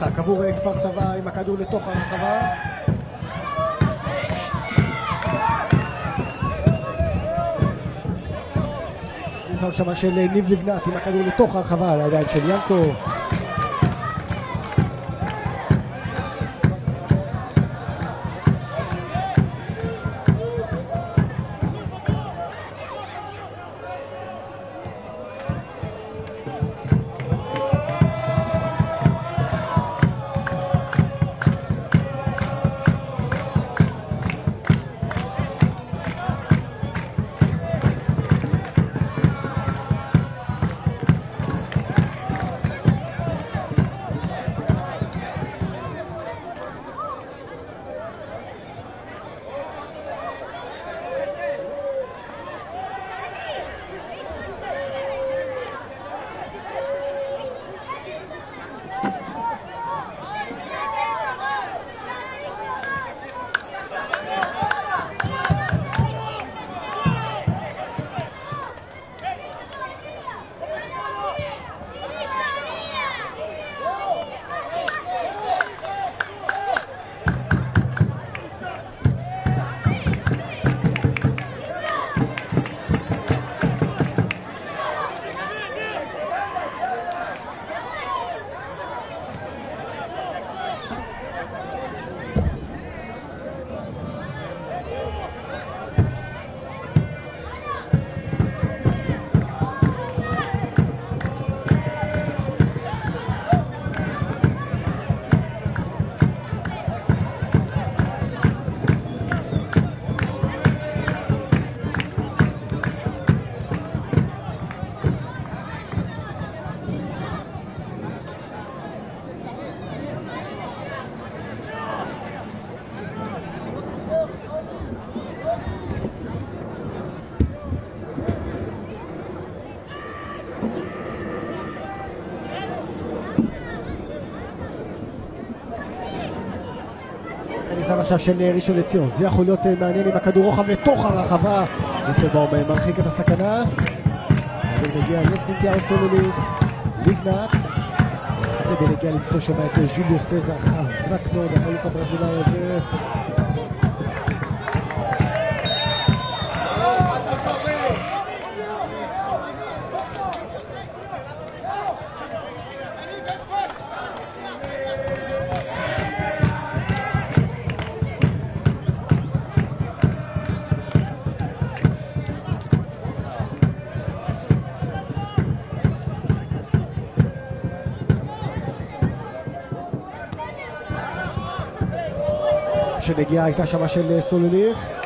במשחק. עבור אה, כפר סבא עם הכדור לתוך הרחבה. ניסיון שמה של אה, ניב לבנת עם הכדור לתוך הרחבה על הידיים של ינקו. עכשיו של אה, ראשון לציון. זה יכול להיות אה, מעניין עם הכדור רוחב לתוך הרחבה. ניסלבאום אה, מרחיק את הסכנה. הכדור מגיע לסינטיהו סולוליך. לבנת. סבל הגיע למצוא שם את אה, ז'וליו סזר חזק מאוד, החלוץ הברזילאי הזה. שנגיעה הייתה שמה של אה, סולוליך.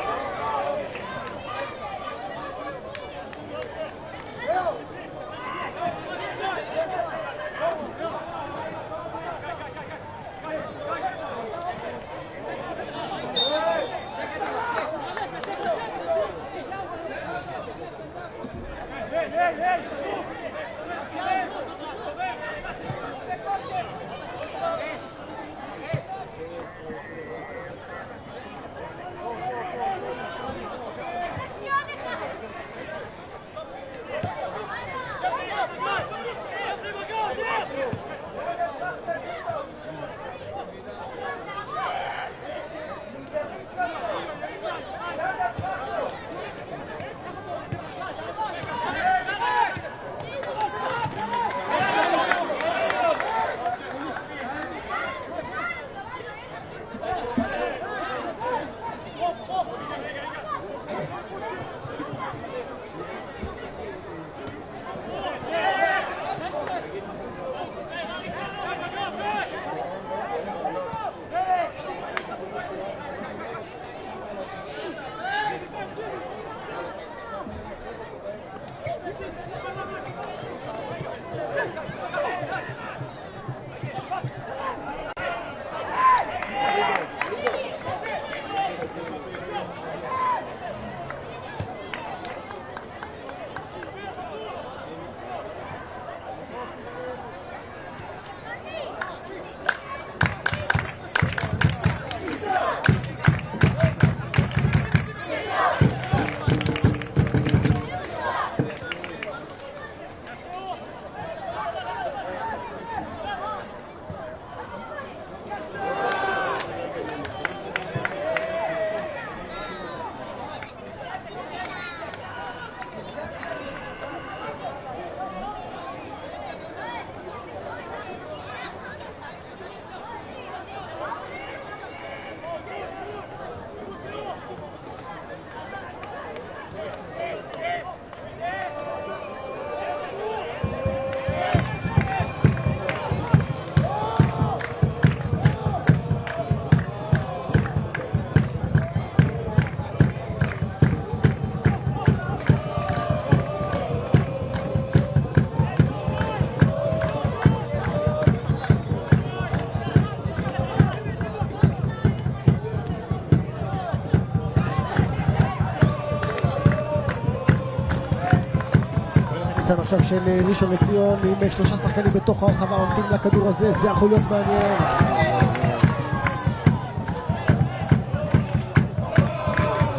עכשיו של אה, ראשון לציון עם אה, שלושה שחקנים בתוך הרחבה עומדים לכדור הזה, זה יכול להיות מעניין.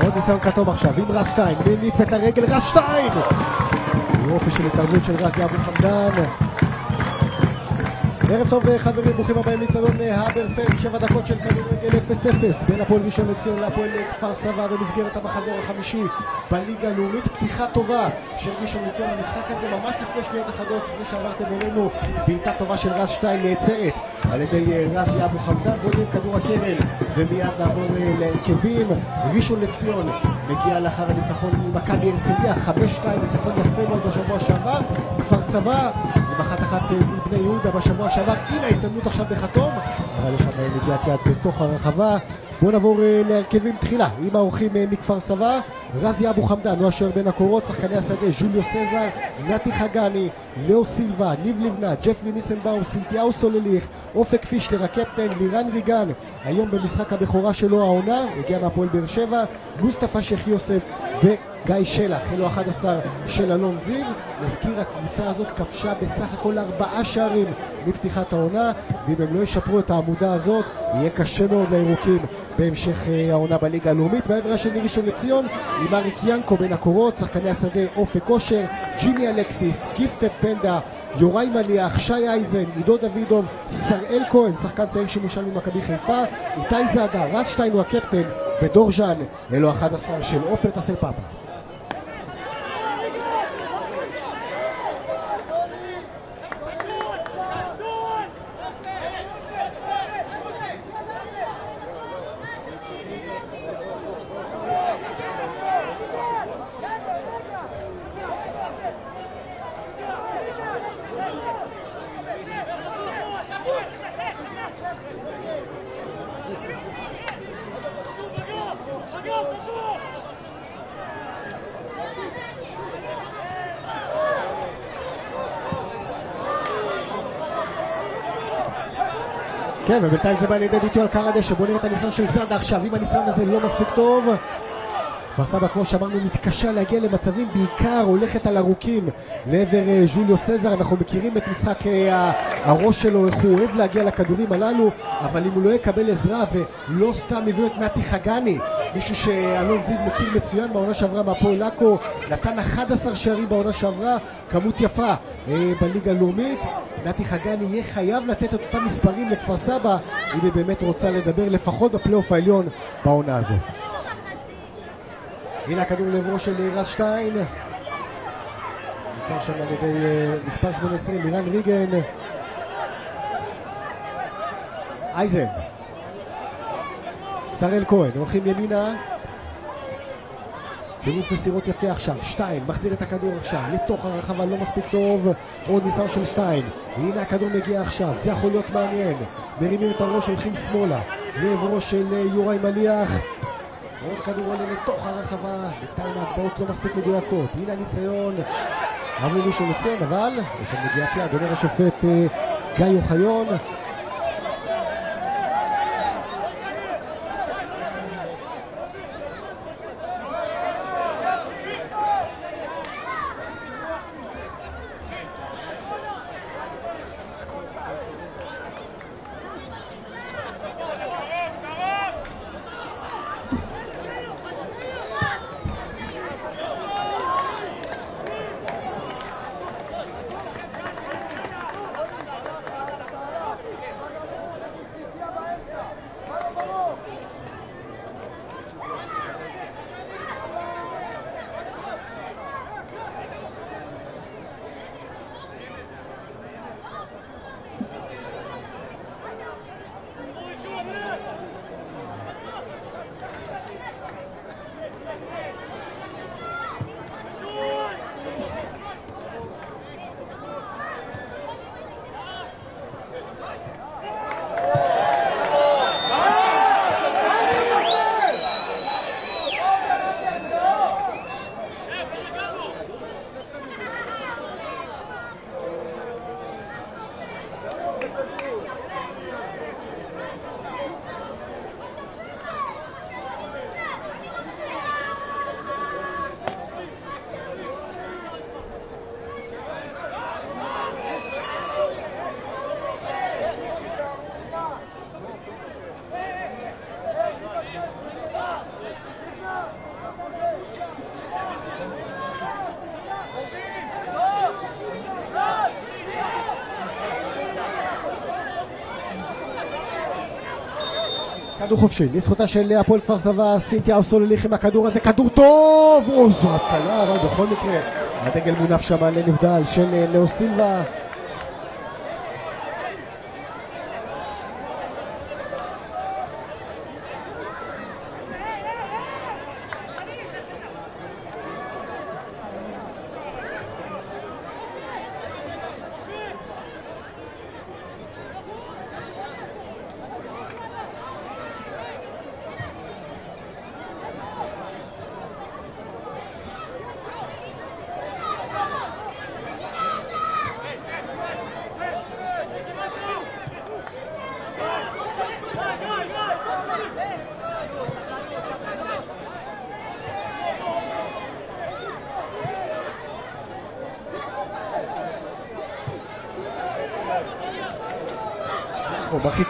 עוד ניסיון כתום עכשיו עם רז שטיין, מניף את הרגל רז שטיין! יופי של התערבות של רזי אבו חמדן ערב טוב חברים, ברוכים הבאים לאצטדיון האברפלד, שבע דקות של כדורגל 0-0 בין הפועל ראשון לציון להפועל כפר סבא במסגרת המחזור החמישי בליגה הלאומית. פתיחה טובה של ראשון לציון במשחק הזה ממש לפני שניות אחדות, לפני שעברתם אלינו, בעיטה טובה של רז שטיין נעצרת על ידי אה, רזי אבו חמדן, בונים כדור הקרן ומיד נעבור אה, להרכבים. ראשון לציון מגיע לאחר הניצחון ממכבי הרצליה, 5-2, ניצחון יפה מאוד בשבוע שעבר. כפר סבא עם אחת אחת אה, בני יהודה בשבוע שעבר, הנה ההזדמנות עכשיו בחתום, אבל יש שם נגיעת יד בתוך הרחבה. בואו נעבור להרכבים תחילה עם האורחים מכפר סבא. רזי אבו חמדן הוא השוער בין הקורות, שחקני השדה ז'וליו סזר, נתי חגני, לאו סילבה, ניב לבנת, ג'פרי ניסנבאום, סינטיהו סולליך, אופק פישלר, הקפטן, לירן ריגן, היום במשחק הבכורה שלו העונה, הגיע מהפועל באר שבע, מוסטפא שייח יוסף וגיא שלח, אלו 11 של אלון זיו. נזכיר, הקבוצה הזאת כבשה בסך הכל ארבעה שערים מפתיחת העונה, ואם הם לא ישפרו את העמודה הזאת, יהיה קשה מאוד לירוקים בהמשך אה, העונה בליגה הלאומית. בעבר השני ראשון לציון עם אריק ינקו בין הקורות, שחקני השדה אופק כושר, ג'ימי אלקסיס, גיפטד פנדה, יוראי מליח, שי אייזן, עידו דוידוב, שראל כהן, שחקן צעיר שמושל ממכבי חיפה, איתי זאדה, רז שטיין הוא הקפטן ודור ז'אן, אלו 11 של עופר טסל פאפה. כן, ובינתיים זה בא לידי ביטוי על קר הדשא, בוא נראה את הניסיון של זאדה עכשיו, אם הניסיון הזה לא מספיק טוב כפר סבא, כמו שאמרנו, מתקשה להגיע למצבים, בעיקר הולכת על ארוכים לעבר אה, ז'וליו סזר. אנחנו מכירים את משחק אה, הראש שלו, איך הוא אוהב להגיע לכדורים הללו, אבל אם הוא לא יקבל עזרה ולא סתם הביאו את נתי חגני, מישהו שאלון זיו מכיר מצוין בעונה שעברה מהפועל עכו, נתן 11 שערים בעונה שעברה, כמות יפה אה, בליגה הלאומית. נתי חגני יהיה חייב לתת את אותם מספרים לכפר סבא אם היא באמת רוצה לדבר לפחות בפלייאוף העליון בעונה הזו. הנה הכדור לעברו של רז שטיין. נמצא שם על ידי אה, מספר 18, לירן ריגן. אייזן. שראל כהן, הולכים ימינה. צירוף מסירות יפה עכשיו, שטיין מחזיר את הכדור עכשיו לתוך הרחבה לא מספיק טוב עוד ניסיון של שטיין הנה הכדור מגיע עכשיו, זה יכול להיות מעניין מרימים את הראש, הולכים שמאלה לעברו של אה, יוראי מליח עוד כדור עולה לתוך הרחבה, בינתיים ההגבהות לא מספיק מדויקות. הנה הניסיון עבור ראשון לציון, אבל יש שם נגיעת יד, אומר השופט אה, גיא אוחיון. כדור חופשי, לזכותה של הפועל כפר סבא, סינתיה אוסולליך עם הכדור הזה, כדור טוב! או, זו הצלה, אבל בכל מקרה, הדגל מונף שם על נבדל של אה, לאו סילבה.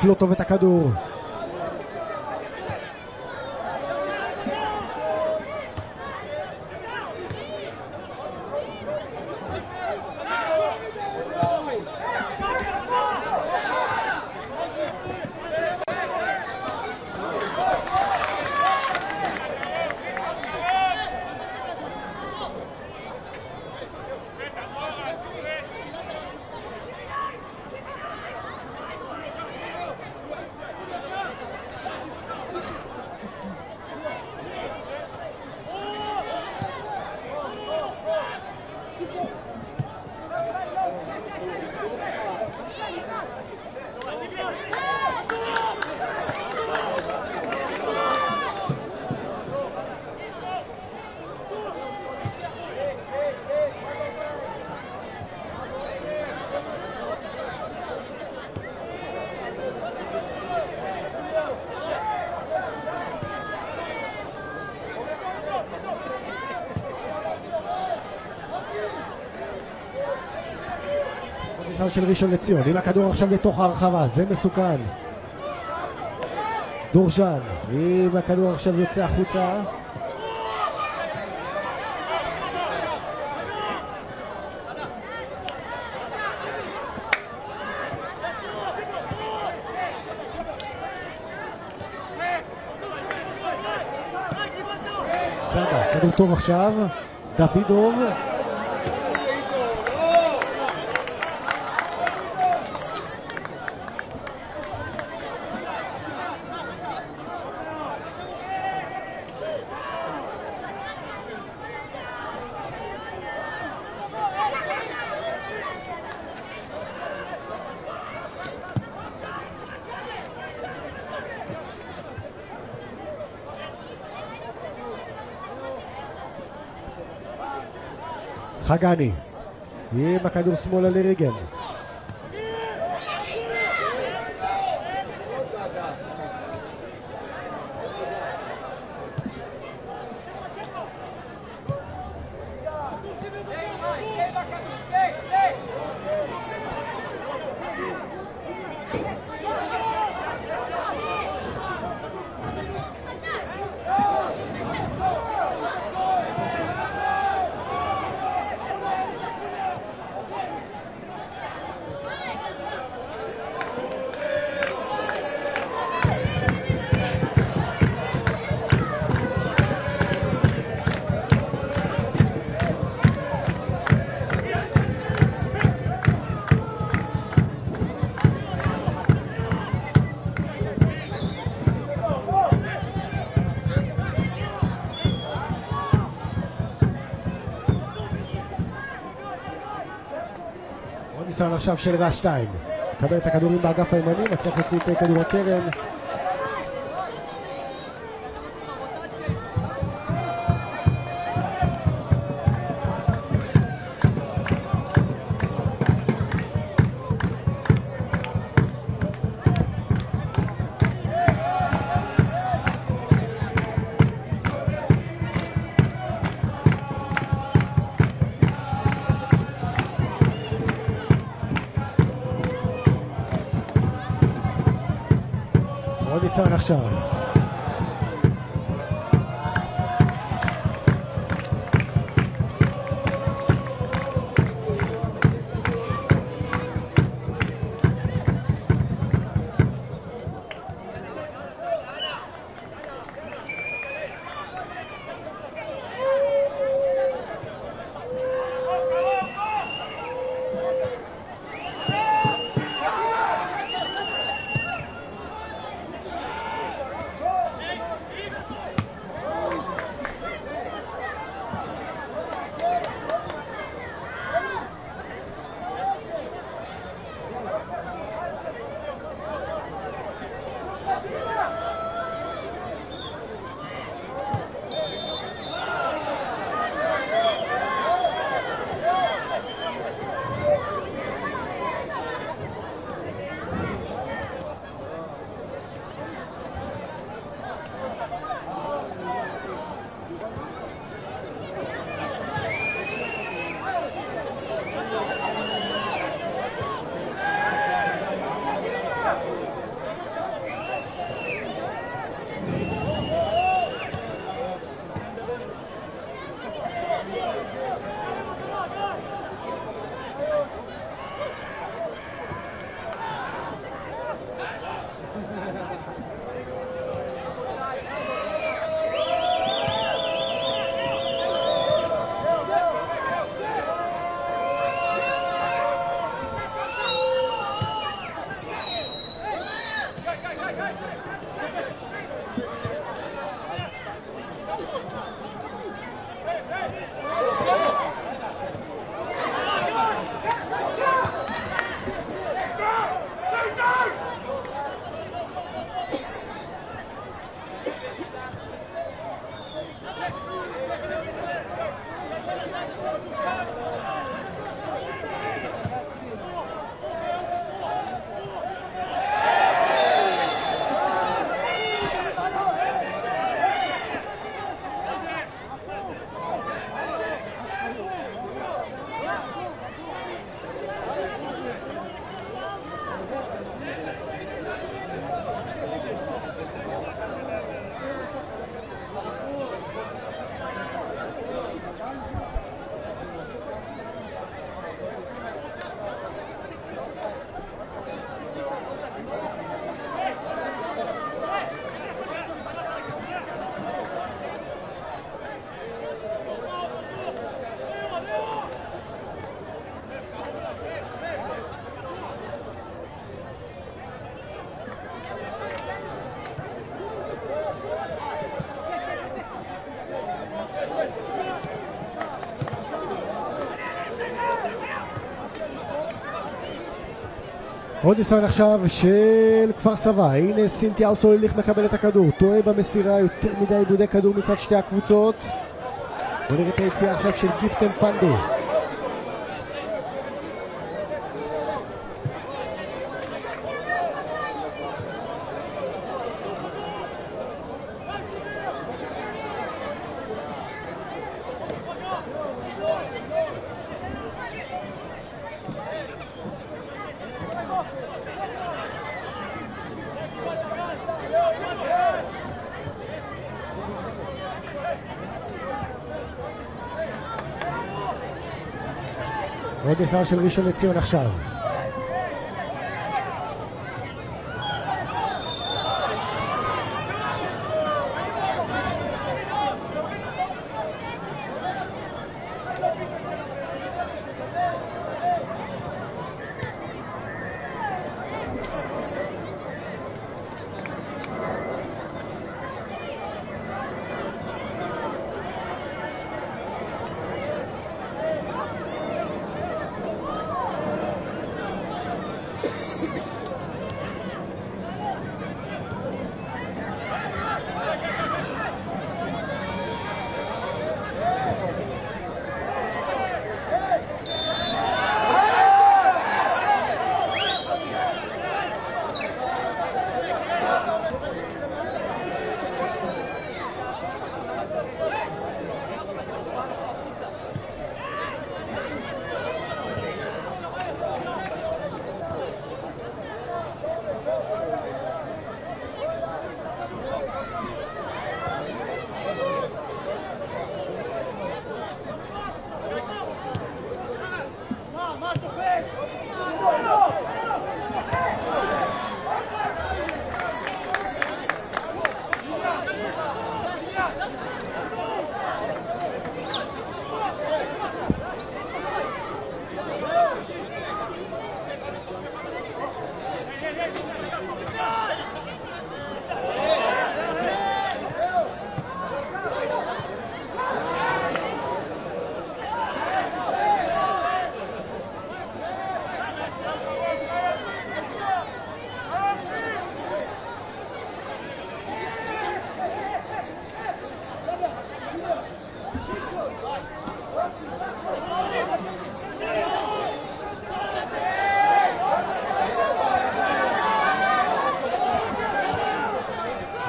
הוא מרחיק לא טוב של ראשון לציון, עם הכדור עכשיו לתוך הרחבה, זה מסוכן. דורז'אן, עם הכדור עכשיו יוצא החוצה. טוב עכשיו, דוידוב, חגני, עם הכדור שמאלה לריגן. עכשיו של רשטיין. מקבל את הכדורים באגף הימני, מצליח להוציא את כדור הקרן. עוד עוד ניסיון עכשיו של כפר סבא, הנה סינתיהו סולליך מקבל את הכדור, טועה במסירה, יותר מדי עיבודי כדור מצד שתי הקבוצות. בוא נראה את היציאה עכשיו של גיפטן פנדי. עוד ניסיון של ראשון לציון עכשיו.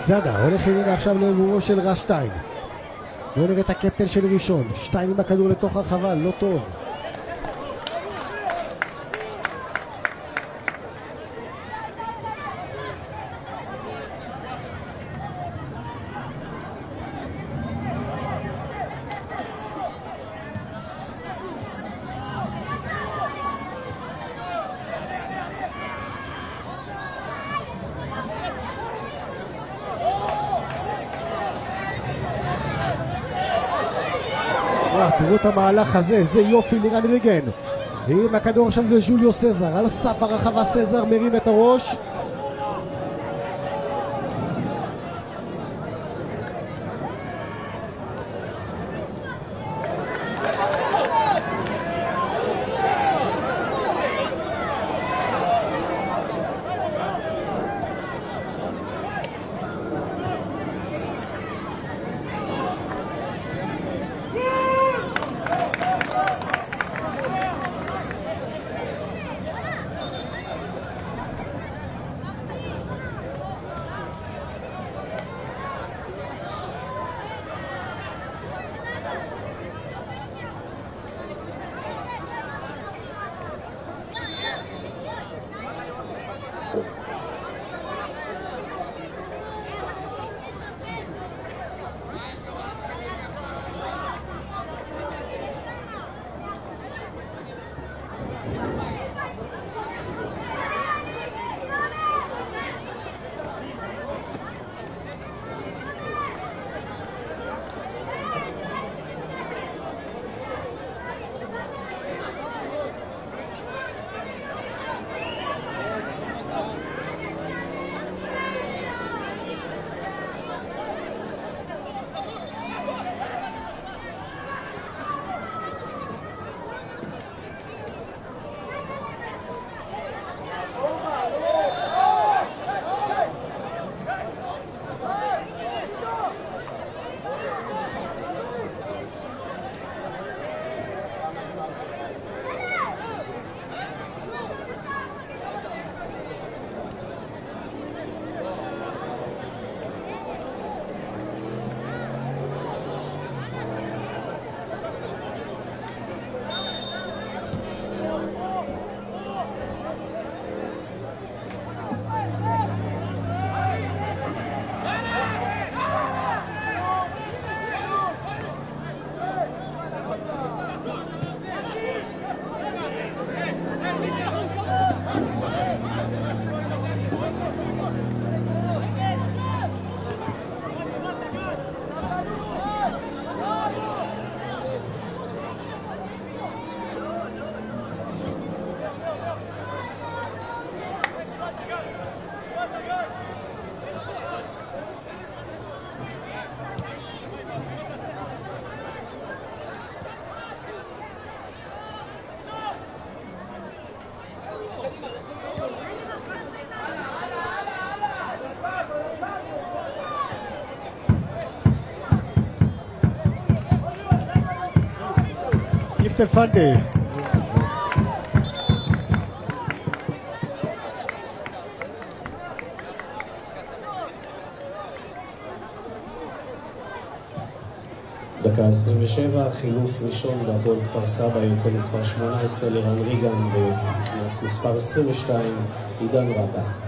זאדה הולך ימינה עכשיו לעבורו של רסטיין. בואו נראה את הקפטן של ראשון. שטיין עם הכדור לתוך הרחבה, לא טוב. וואו, תראו את המהלך הזה, זה יופי לירן ריגן. עם הכדור עכשיו לג'וליו סזר, על סף הרחבה סזר מרים את הראש. תלפנדה. דקה 27, חילוף ראשון בהפועל כפר סבא, יוצא מספר 18 לרן ריגן ונכנס מספר 22, עידן רטה.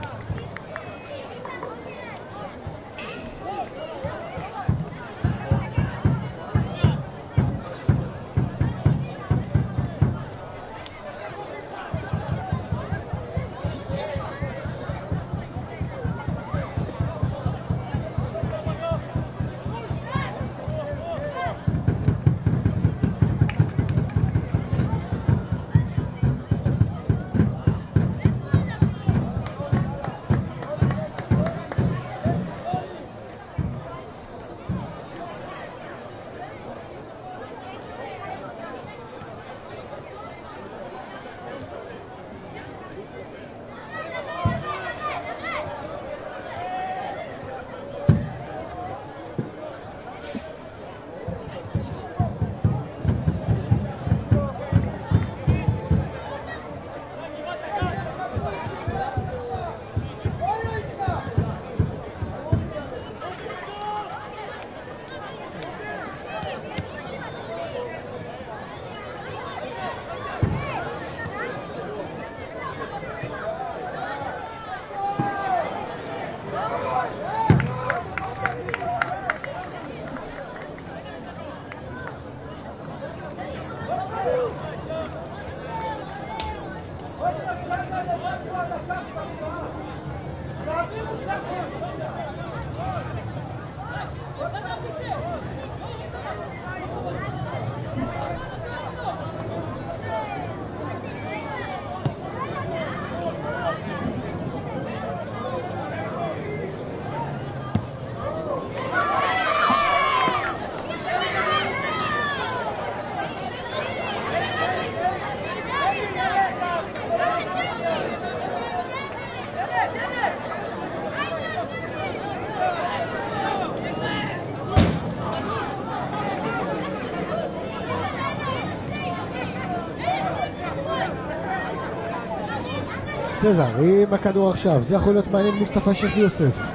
סזר עם הכדור עכשיו, זה יכול להיות מעניין מוסטפא שייח יוסף.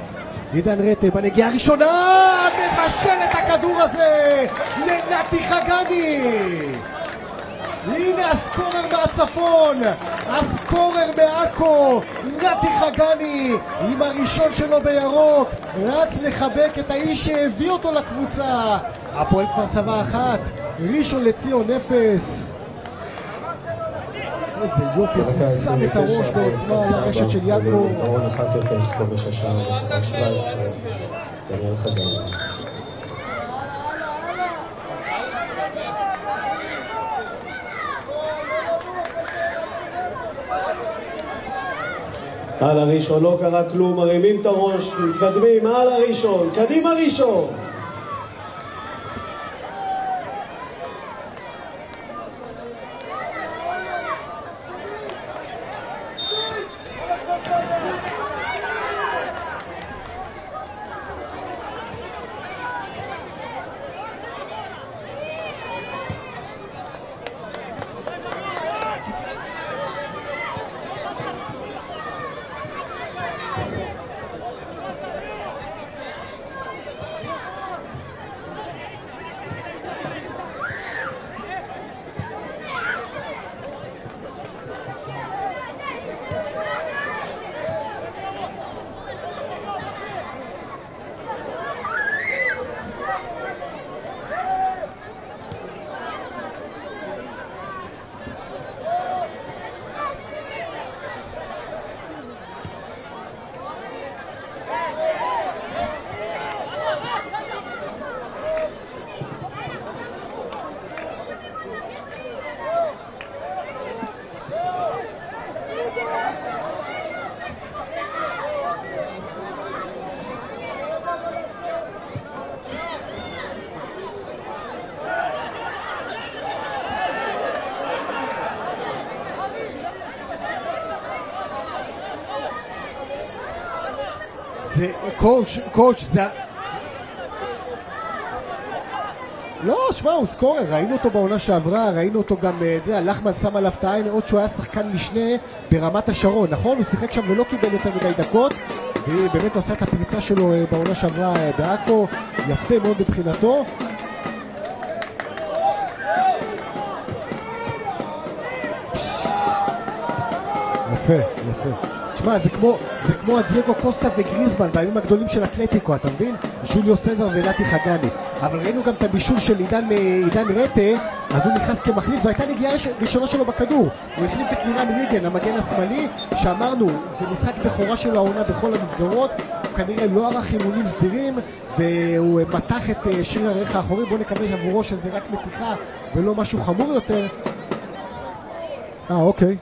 עידן רטה בנגיעה הראשונה, מבשל את הכדור הזה לנתי חגני! הנה הסקורר מהצפון, הסקורר מעכו, נתי חגני עם הראשון שלו בירוק, רץ לחבק את האיש שהביא אותו לקבוצה. הפועל כפר סבא אחת, ראשון לציון אפס. איזה יופי, הוא שם את הראש בעוצמה על הרשת של יעקב. יתרון 1-0, כובש השער מספר 17, דניאל חגני. על הראשון לא קרה כלום, מרימים את הראש, מתקדמים, על הראשון, קדימה ראשון! קואוצ', קואוצ', זה... לא, שמע, הוא סקורר, ראינו אותו בעונה שעברה, ראינו אותו גם, אה, אתה יודע, לחמן שם עליו את העין, עוד שהוא היה שחקן משנה ברמת השרון, נכון? הוא שיחק שם ולא קיבל יותר מדי דקות, ובאמת הוא עשה את הפריצה שלו אה, בעונה שעברה אה, בעכו, יפה מאוד מבחינתו. יפה, יפה. תשמע, זה כמו, זה כמו הדייגו קוסטה וגריזמן בימים הגדולים של אתלטיקו, אתה מבין? שוליו סזר ונתי חגני. אבל ראינו גם את הבישול של עידן, אה, עידן רטה, אז הוא נכנס כמחליף, זו הייתה נגיעה ראשונה שלו בכדור. הוא החליף את לירן ריגן, המגן השמאלי, שאמרנו, זה משחק בכורה שלו העונה בכל המסגרות. הוא כנראה לא ערך אימונים סדירים, והוא מתח את אה, שריר הערך האחורי. בואו נקווה עבורו שזה רק מתיחה ולא משהו חמור יותר. אה, אוקיי.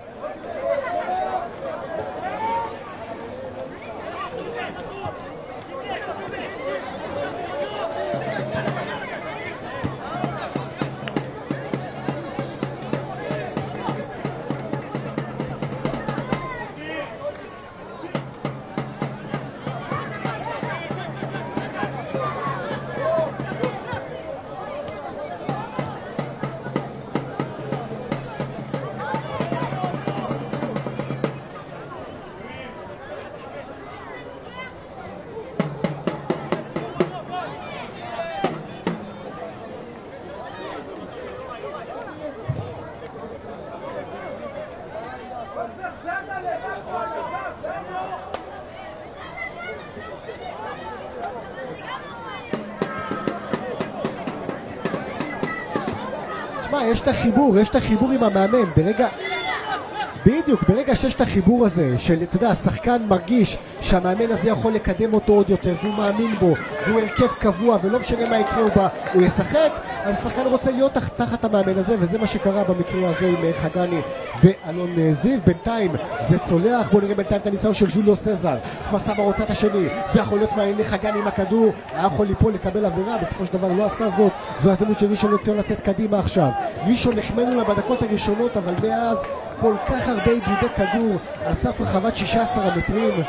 תשמע, יש את החיבור, יש את החיבור עם המאמן. ברגע... בדיוק, ברגע שיש את החיבור הזה, של, אתה יודע, השחקן מרגיש שהמאמן הזה יכול לקדם אותו עוד יותר, והוא מאמין בו, והוא הרכב קבוע, ולא משנה מה יקרה, הוא, בא, הוא ישחק, אז השחקן רוצה להיות תח, תחת המאמן הזה, וזה מה שקרה במקרה הזה עם אה, חגני ואלון אה, זיו. בינתיים זה צולח, בואו נראה בינתיים את הניסיון של ז'וליו סזר. כפר סבא רוצה את השני, זה יכול להיות מעניין לחגני עם הכדור, היה יכול ליפול לקבל עבירה, בסופו של דבר לא עשה זאת. זו ההזדמנות של ראשון לציון לצאת קדימה עכשיו. ראשון נחמנו לה בדקות הראשונות, אבל מאז כל כך הרבה עיבודי כדור על סף רחבת 16 המטרים.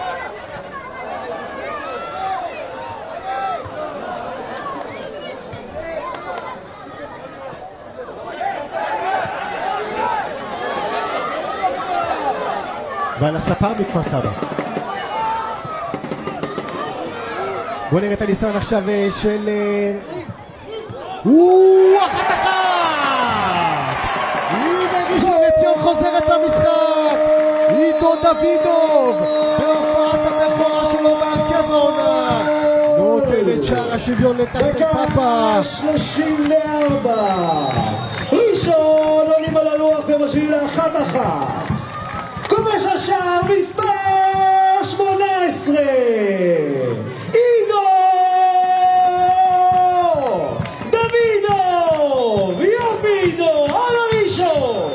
ועל הספר מכפר סבא. בואו נראה את הניסיון עכשיו אה, של... וואו, אחת אחת! הנה ראשון לציון חוזרת למשחק! עידו דוידוב! בהופעת הבכורה שלו בהרכב העונה! נותן את שער השוויון לטסל פאפה! 34! ראשון עולים על הלוח ומשווים לאחת אחת! 18! עידו! דוידוב! יופי עידו! על הראשון!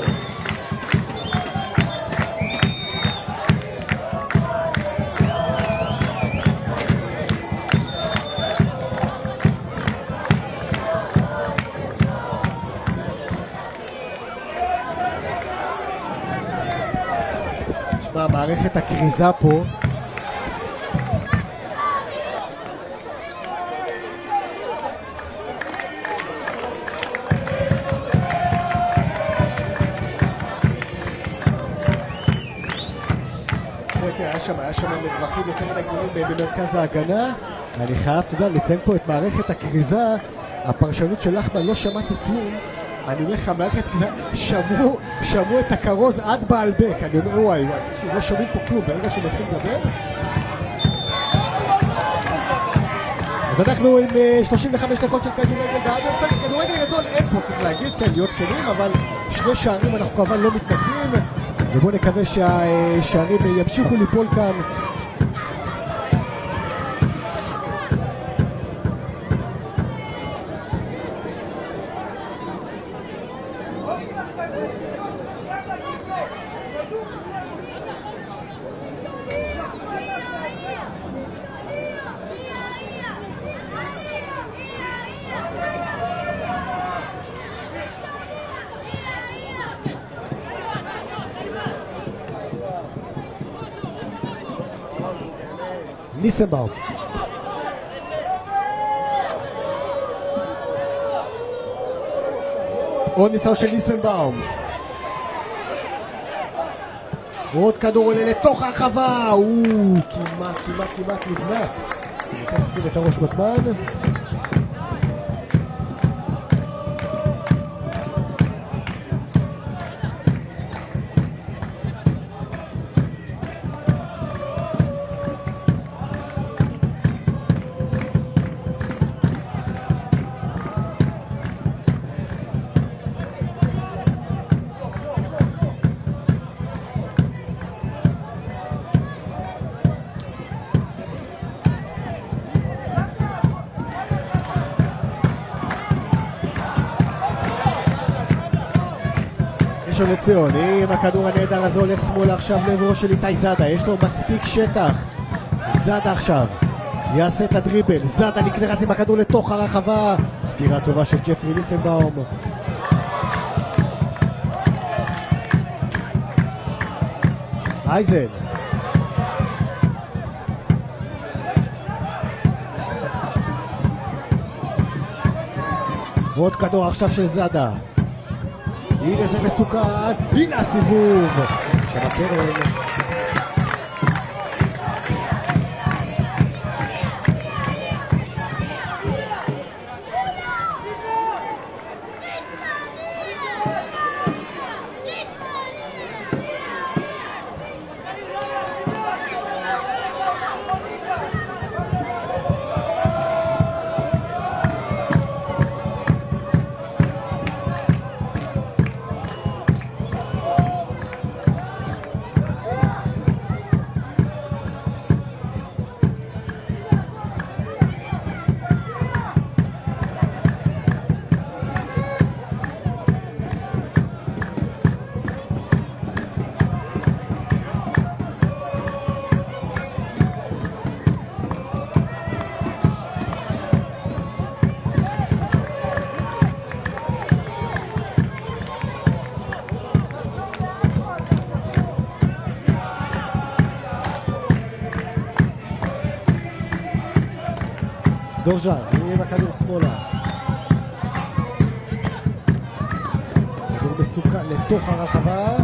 שמע, מערכת הכריזה פה שם, מרווחים יותר מדי גדולים במרכז ההגנה. אני חייב, אתה יודע, לציין פה את מערכת הכריזה, הפרשנות של לחמן, לא שמעתי כלום. אני אומר לך, מערכת כריזה, שמעו, שמעו את הכרוז עד בעלבק. אני אומר, וואי, וואי, לא שומעים פה כלום ברגע שהוא מתחיל לדבר. אז אנחנו עם אה, 35 דקות של כדורגל באדרפלד, כדורגל גדול אין פה, צריך להגיד, כן, להיות כנים, אבל שני שערים אנחנו כמובן לא מתנגדים, ובואו נקווה שהשערים ימשיכו ליפול כאן. ניסנבאום. עוד ניסיון של ליסנבאום. עוד כדור עולה לתוך הרחבה, או, כמעט, כמעט, כמעט לבנת. צריך לשים את הראש בזמן. ראשון לציון, עם הכדור הנהדר הזה הולך שמאלה עכשיו לעברו של איתי זאדה, יש לו מספיק שטח. זאדה עכשיו, יעשה את הדריבל, זאדה נכנס עם הכדור לתוך הרחבה, סגירה טובה של ג'פרי ניסנבאום. אייזן. ועוד כדור עכשיו של זאדה הנה זה מסוכן, הנה הסיבוב של הקרן. דורז'אן, עם הכדור שמאלה. כדור מסוכן לתוך הרחבה.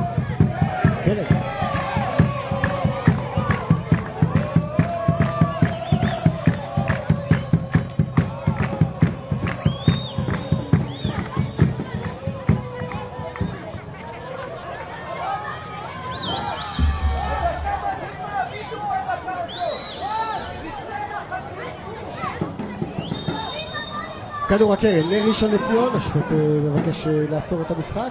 כדור הקרן לראשון לציון, השופט אה, מבקש אה, לעצור את המשחק.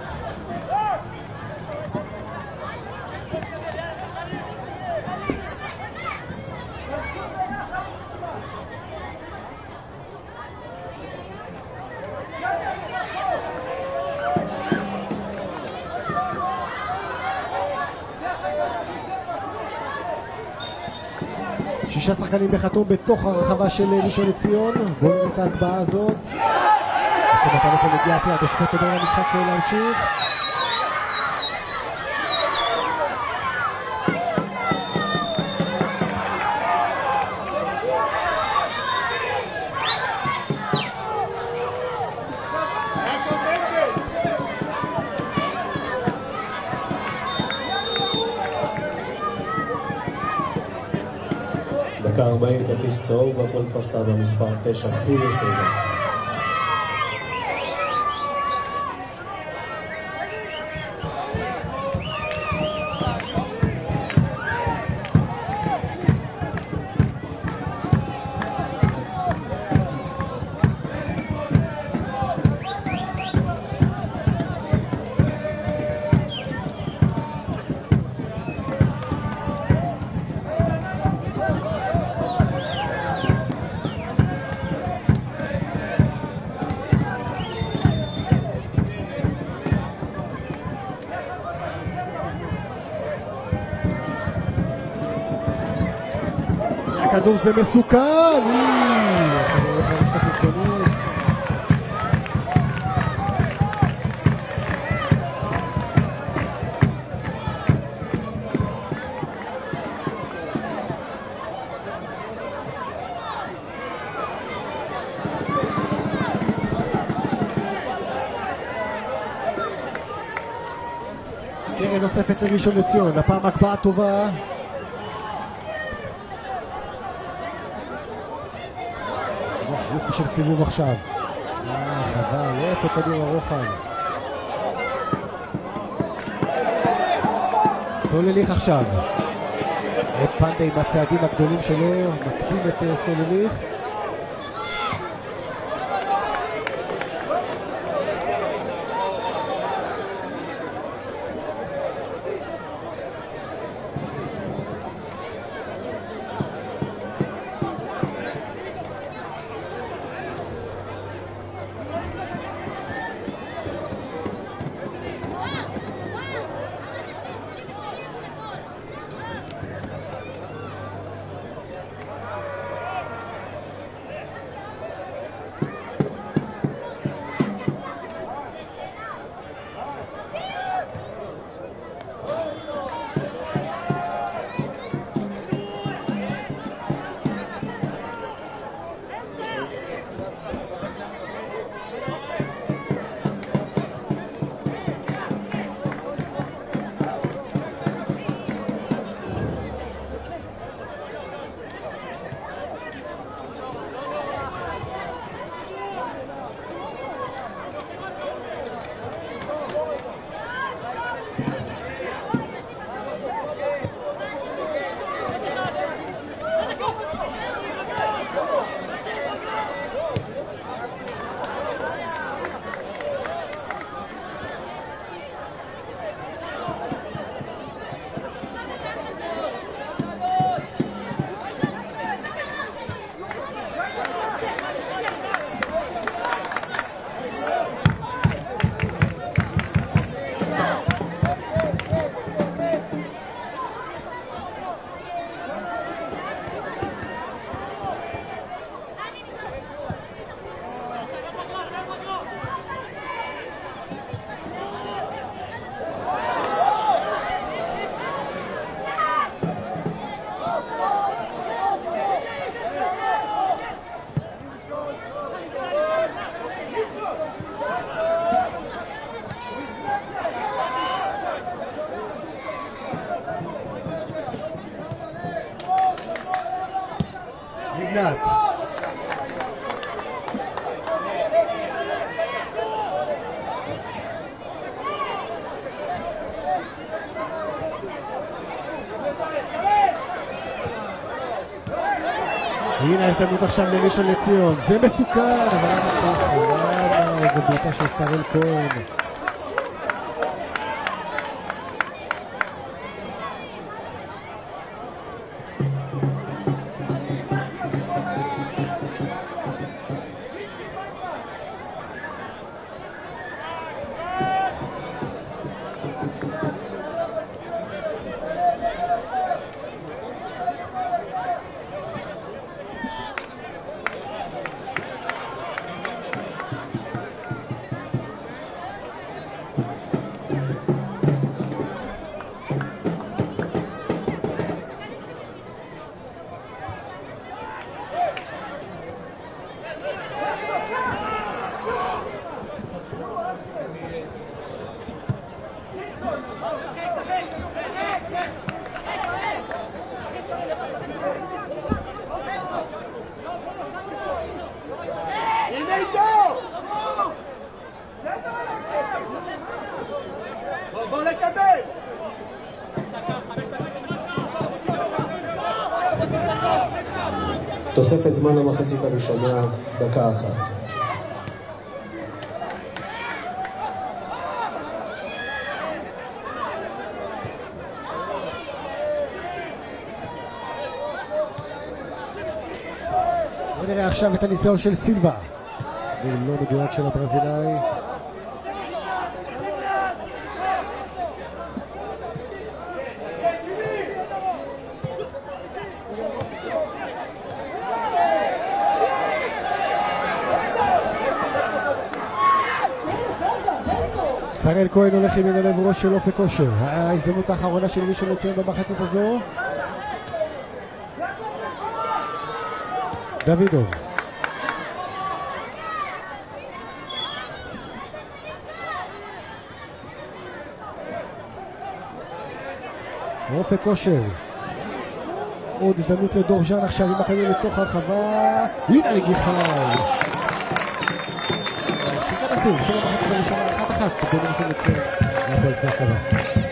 שחקנים בחתום בתוך הרחבה של ראשון לציון. בואו נראה את ההגבהה הזאת. שנתן את הנגיעת יד, השופט אומר למשחק להמשיך דקה 40 כרטיס צהוב, הפועל כפר סבא מספר 9, חוליו סייגה. זה מסוכן! אה, נוספת לראשון לציון, הפעם הקפאה טובה סיבוב עכשיו. אה, חבל, איפה כדור הרוחב? סולליך עכשיו. פנדה עם הצעדים הגדולים שלו, מקדים את אה, סולליך. הנה ההזדמנות עכשיו לראשון לציון, זה מסוכן, אבל? למה? איזה בעיטה של שראל כהן. תוספת זמן למחצית הראשונה, דקה אחת. בוא נראה עכשיו את הניסיון של סילבה. לא מדויק של הברזילאי. שראל כהן הולך עם הלב ראש של אופק כושר. ההזדמנות האחרונה של ראשון לציון במחצית הזו. דוידוב. אופק כושר. עוד הזדמנות לדור ז'אן עכשיו עם הכדור לתוך הרחבה. הנה נגיחה. שיקת הסיום, שבע מחצית הראשונה, אחת אחת, בין ראשון לציון, להפועל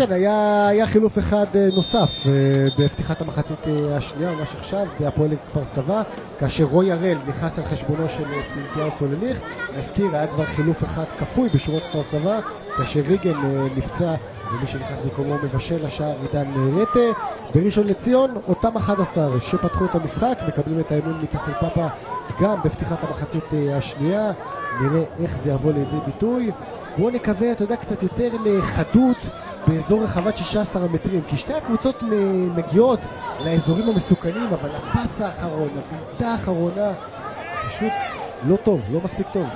כן, היה, היה חילוף אחד אה, נוסף אה, בפתיחת המחצית אה, השנייה, ממש עכשיו, בהפועל כפר סבא, כאשר רוי הראל נכנס על חשבונו של סינטיהו סולליך. נזכיר, היה כבר חילוף אחד כפוי בשורות כפר סבא, כאשר ריגן נפצע, ומי שנכנס במקומו מבשל השער עידן רטה. בראשון לציון, אותם 11 שפתחו את המשחק, מקבלים את האמון מטסל פאפה גם בפתיחת המחצית השנייה. נראה איך זה יבוא לידי ביטוי. בואו נקווה, אתה יודע, קצת יותר לחדות באזור רחבת 16 המטרים, כי שתי הקבוצות מגיעות לאזורים המסוכנים, אבל הפס האחרון, הבעיטה האחרונה, פשוט לא טוב, לא מספיק טוב.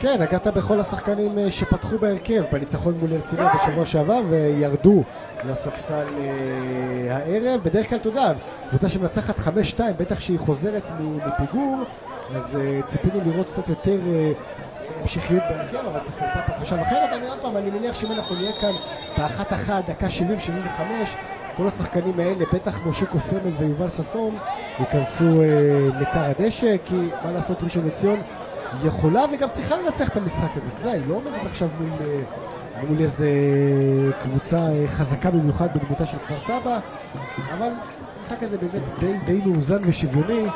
כן, נגעת בכל השחקנים אה, שפתחו בהרכב בניצחון מול הרצליה בשבוע שעבר וירדו לספסל אה, הערב. בדרך כלל, אתה יודע, קבוצה שמנצחת 5-2, בטח שהיא חוזרת מפיגור, אז אה, ציפינו לראות קצת יותר המשכיות בהרכב, אבל תסלפה פה חשב אחרת. אני עוד פעם, אני מניח שאם אנחנו נהיה כאן באחת אחת, דקה 70-75, כל השחקנים האלה, בטח מושיקו סמל ויובל ששון, ייכנסו אה, לכר הדשא, כי מה לעשות ראשון לציון יכולה וגם צריכה לנצח את המשחק הזה. אתה יודע, היא לא עומדת עכשיו מול, אה, מול איזה קבוצה אה, חזקה במיוחד בדמותה של כפר סבא, אבל המשחק הזה באמת די, די מאוזן ושוויוני,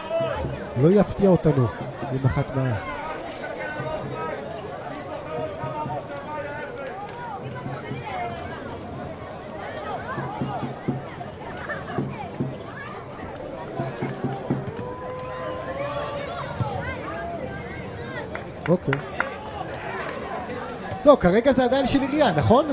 לא יפתיע אותנו עם אחת מה... אוקיי. לא, כרגע זה עדיין של נכון?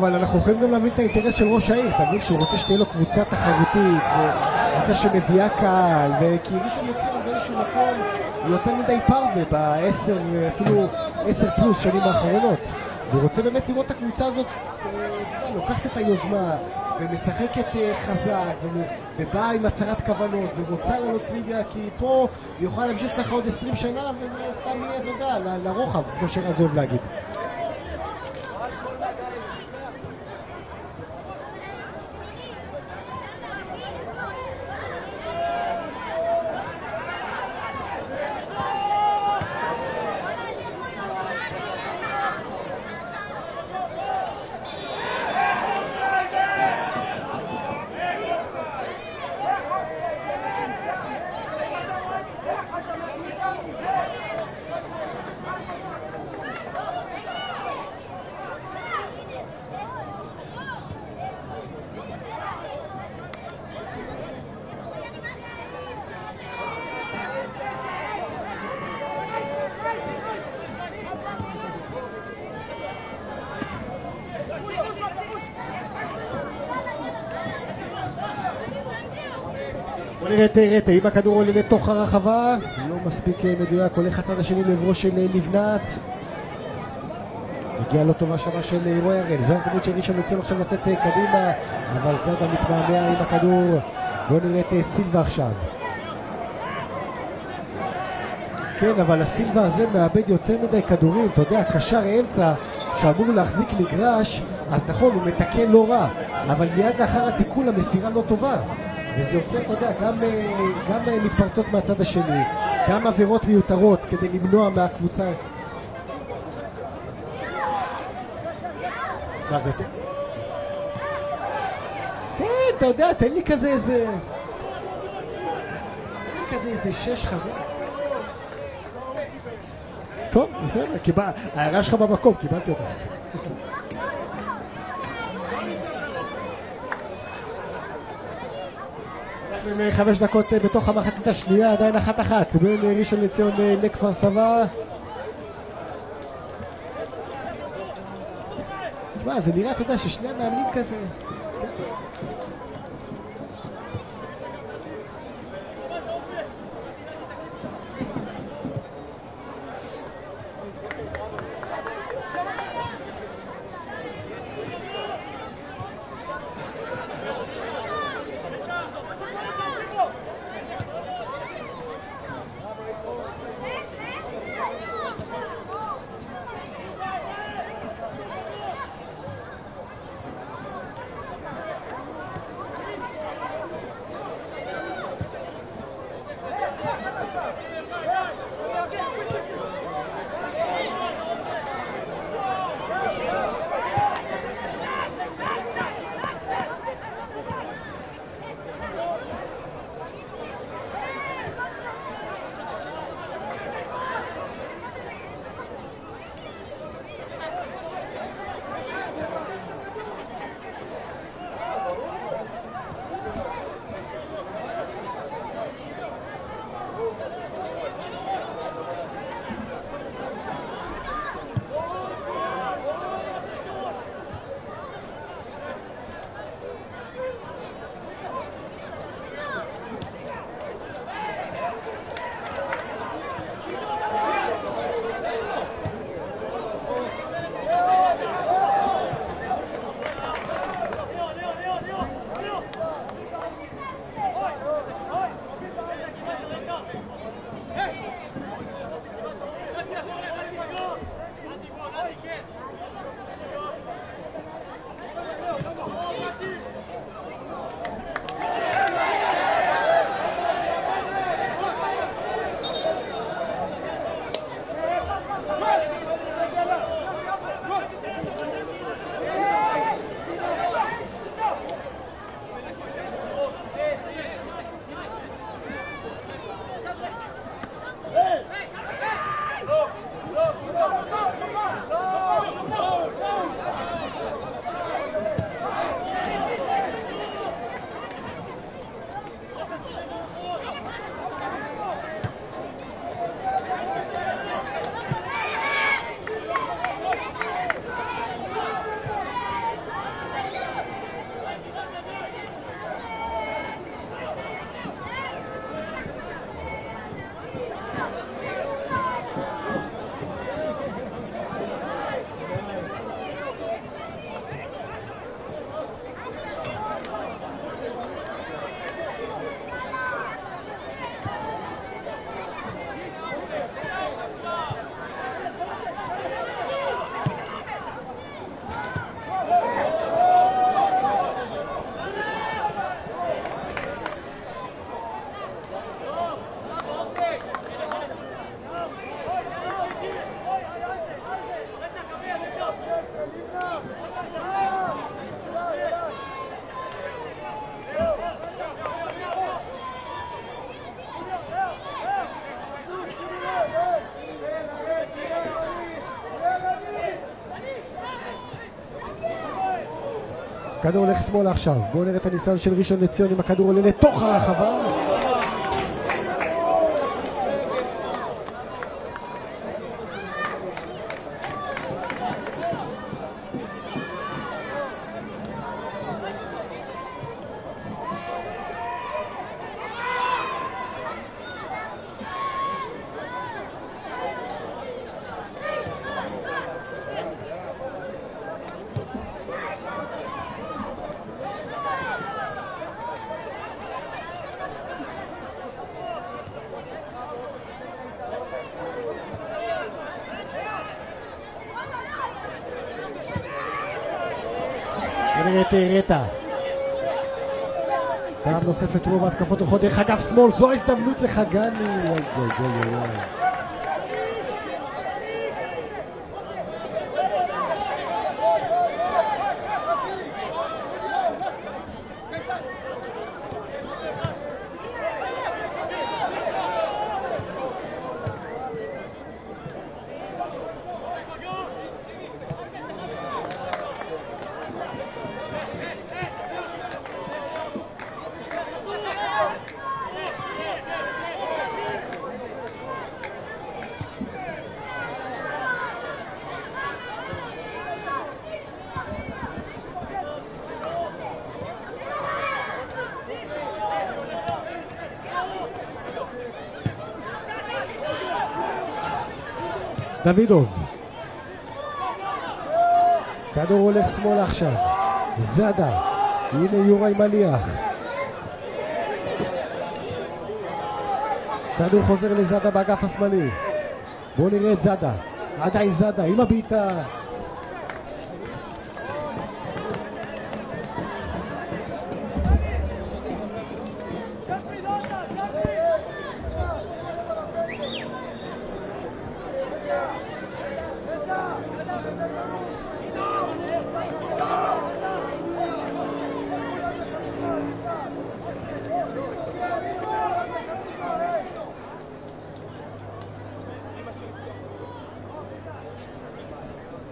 אבל אנחנו יכולים גם להבין את האינטרס של ראש העיר, אתה מבין שהוא רוצה שתהיה לו קבוצה תחרותית, וקבוצה שמביאה קהל, וכי ראשון לציון באיזשהו מקום יותר מדי פרווה בעשר, אפילו עשר פלוס שנים האחרונות. והוא רוצה באמת לראות את הקבוצה הזאת, אה, לוקחת את היוזמה, ומשחקת אה, חזק, ובאה עם הצהרת כוונות, ורוצה לעלות ליגה, כי פה היא יכולה להמשיך ככה עוד עשרים שנה, וזה סתם יהיה, אתה יודע, לרוחב, כמו שרז אוהב להגיד. בוא נראה את רטה, אם הכדור עולה לתוך הרחבה, לא מספיק אה, מדויק, הולך הצד השני לעברו של אה, לבנת. הגיעה לו טובה שמה של אה, רועי הראל, זו ההזדמנות של ראשון לציון עכשיו לצאת קדימה, אבל זאדה מתמהמה עם הכדור. בוא נראה את סילבה עכשיו. כן, אבל הסילבה הזה מאבד יותר מדי כדורים, אתה יודע, קשר אמצע שאמור להחזיק מגרש, אז נכון, הוא מתקן לא רע, אבל מיד לאחר התיקון המסירה לא טובה. וזה יוצא, אתה יודע, גם, אה, גם אה, מתפרצות מהצד השני, גם עבירות מיותרות כדי למנוע מהקבוצה. מה זה יותר? כן, אתה יודע, תן לי כזה איזה... תן לי כזה איזה שש חזק. טוב, בסדר. ההערה שלך במקום, קיבלתי אותה. אנחנו עם חמש דקות אה, בתוך המחצית השנייה, עדיין אחת אחת בין אה, ראשון לציון אה, לכפר סבא. תשמע, זה נראה, אתה יודע, ששני המאמנים כזה... הכדור הולך שמאלה עכשיו. בואו נראה את הניסיון של ראשון לציון אם הכדור עולה לתוך הרחבה. ונראה את רטה. נוספת רוב ההתקפות הולכות דרך אגף שמאל, זו ההזדמנות לחגני. אוי אוי אוי אוי. דוידוב. כדור הולך שמאלה עכשיו. זאדה. הנה יוראי מליח. כדור חוזר לזאדה באגף השמאלי. בואו נראה את זאדה. עדיין זאדה עם הבעיטה.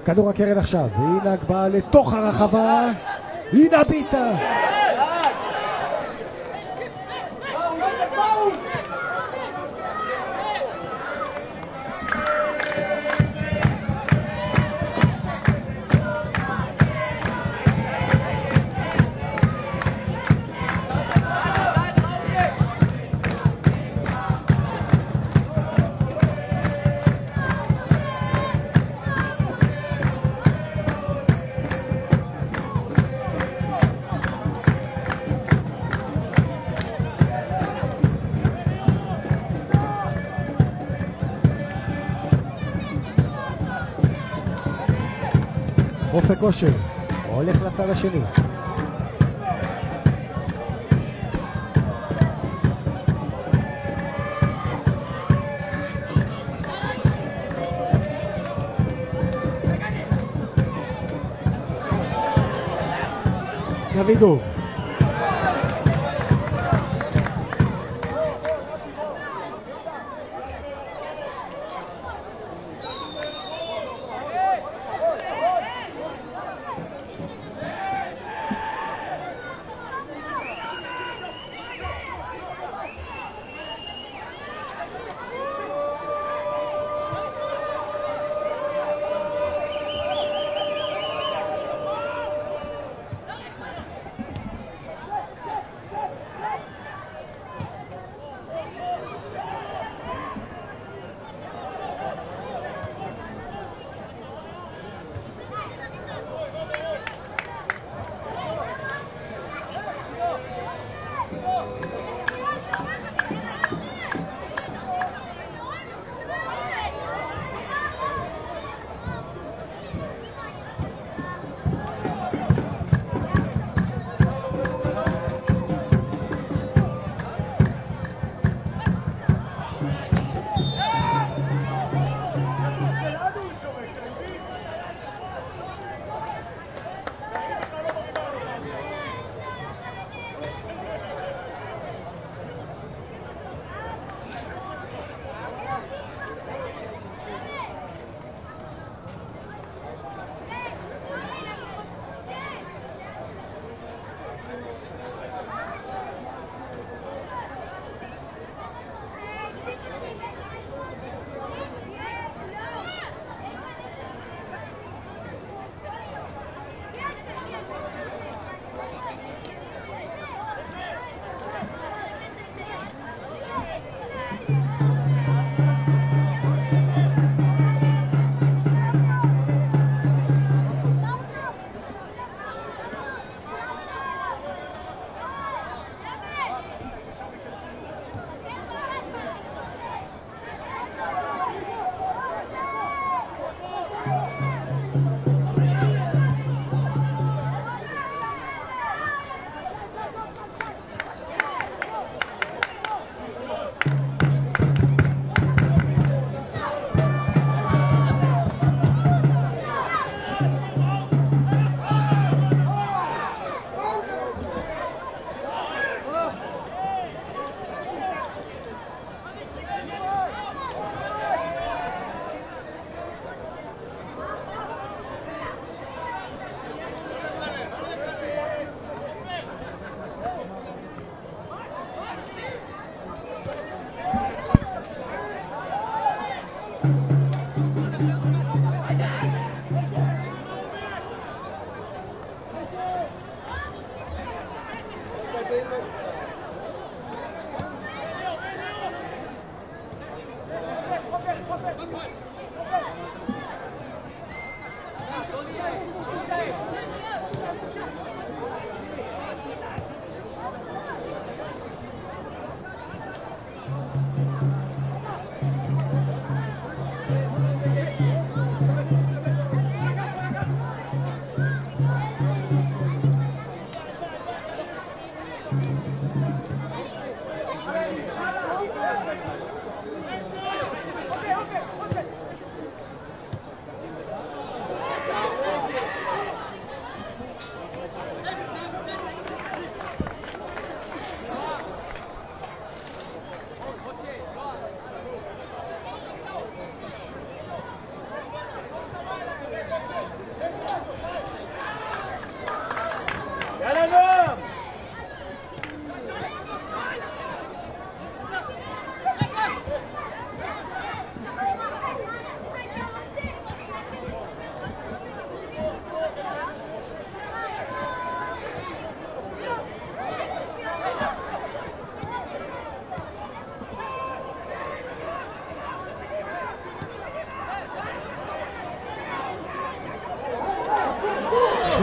כדור הקרן עכשיו, והנה הגבהה לתוך הרחבה, הנה הבעיטה! אושר, הולך לצד השני. דוידוב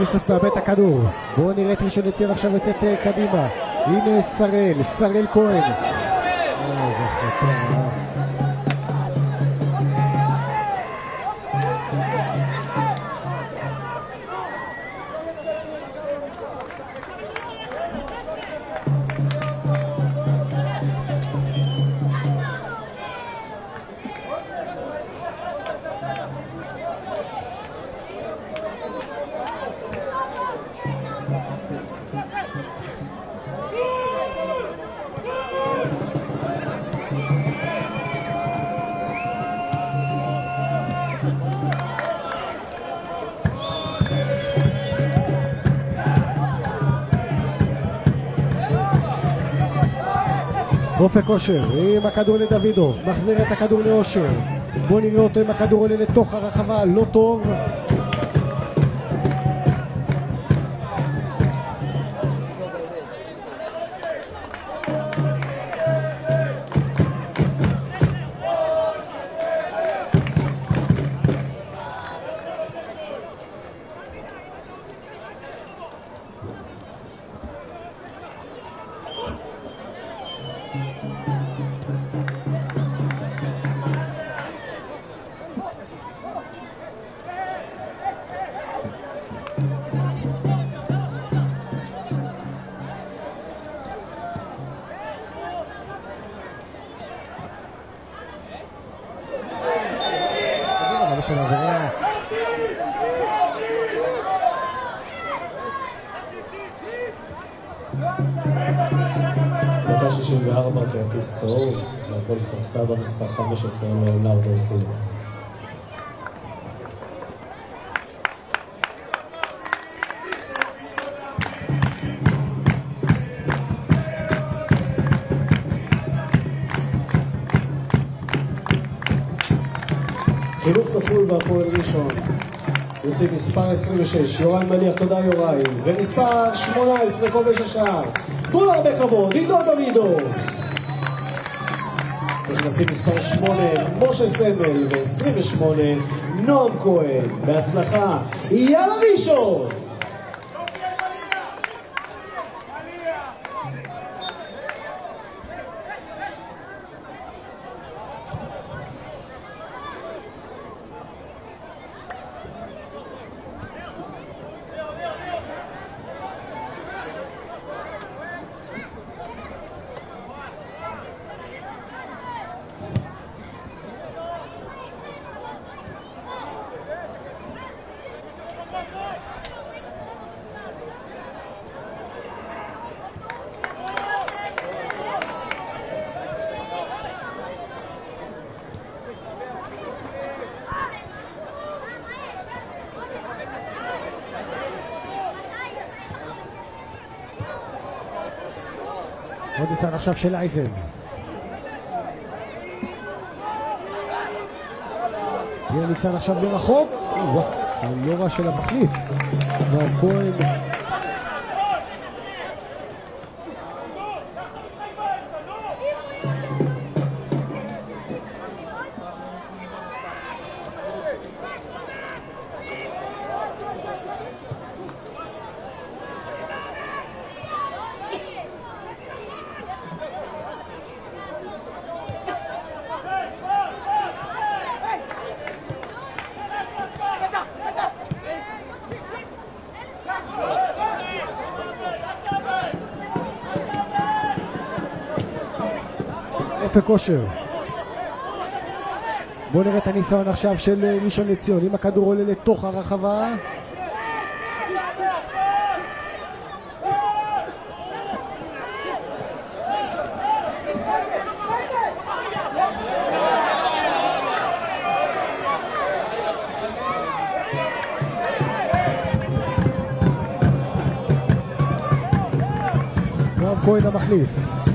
יוסף מאבד את הכדור. בואו נראה את ראשון לציון עכשיו יוצאת אה, קדימה. הנה שראל, שראל כהן. אה, איזה החלטה אופק אושר עם הכדור לדוידוב, מחזיר את הכדור לאושר. בואו נראה אותו אם הכדור עולה לתוך הרחבה, לא טוב. הצבא מספר 15 לאונרדו סילבה. חילוף כפול בהפועל ראשון. יוצאים מספר 26, יורן מניח, תודה יוראי, ומספר 18, כובש השער. תנו לה הרבה כבוד, עידו דוידו. נכנסים מספר 8, משה סמל, ו-28, נועם כהן. בהצלחה, יאללה ראשון! עוד ניסיון עכשיו של אייזן. הנה ניסיון עכשיו מרחוק. וואו, לא רע של המחליף. כהן. אופק כושר. בואו נראה את הניסיון עכשיו של אה, ראשון לציון. אם הכדור עולה לתוך הרחבה. כהן המחליף.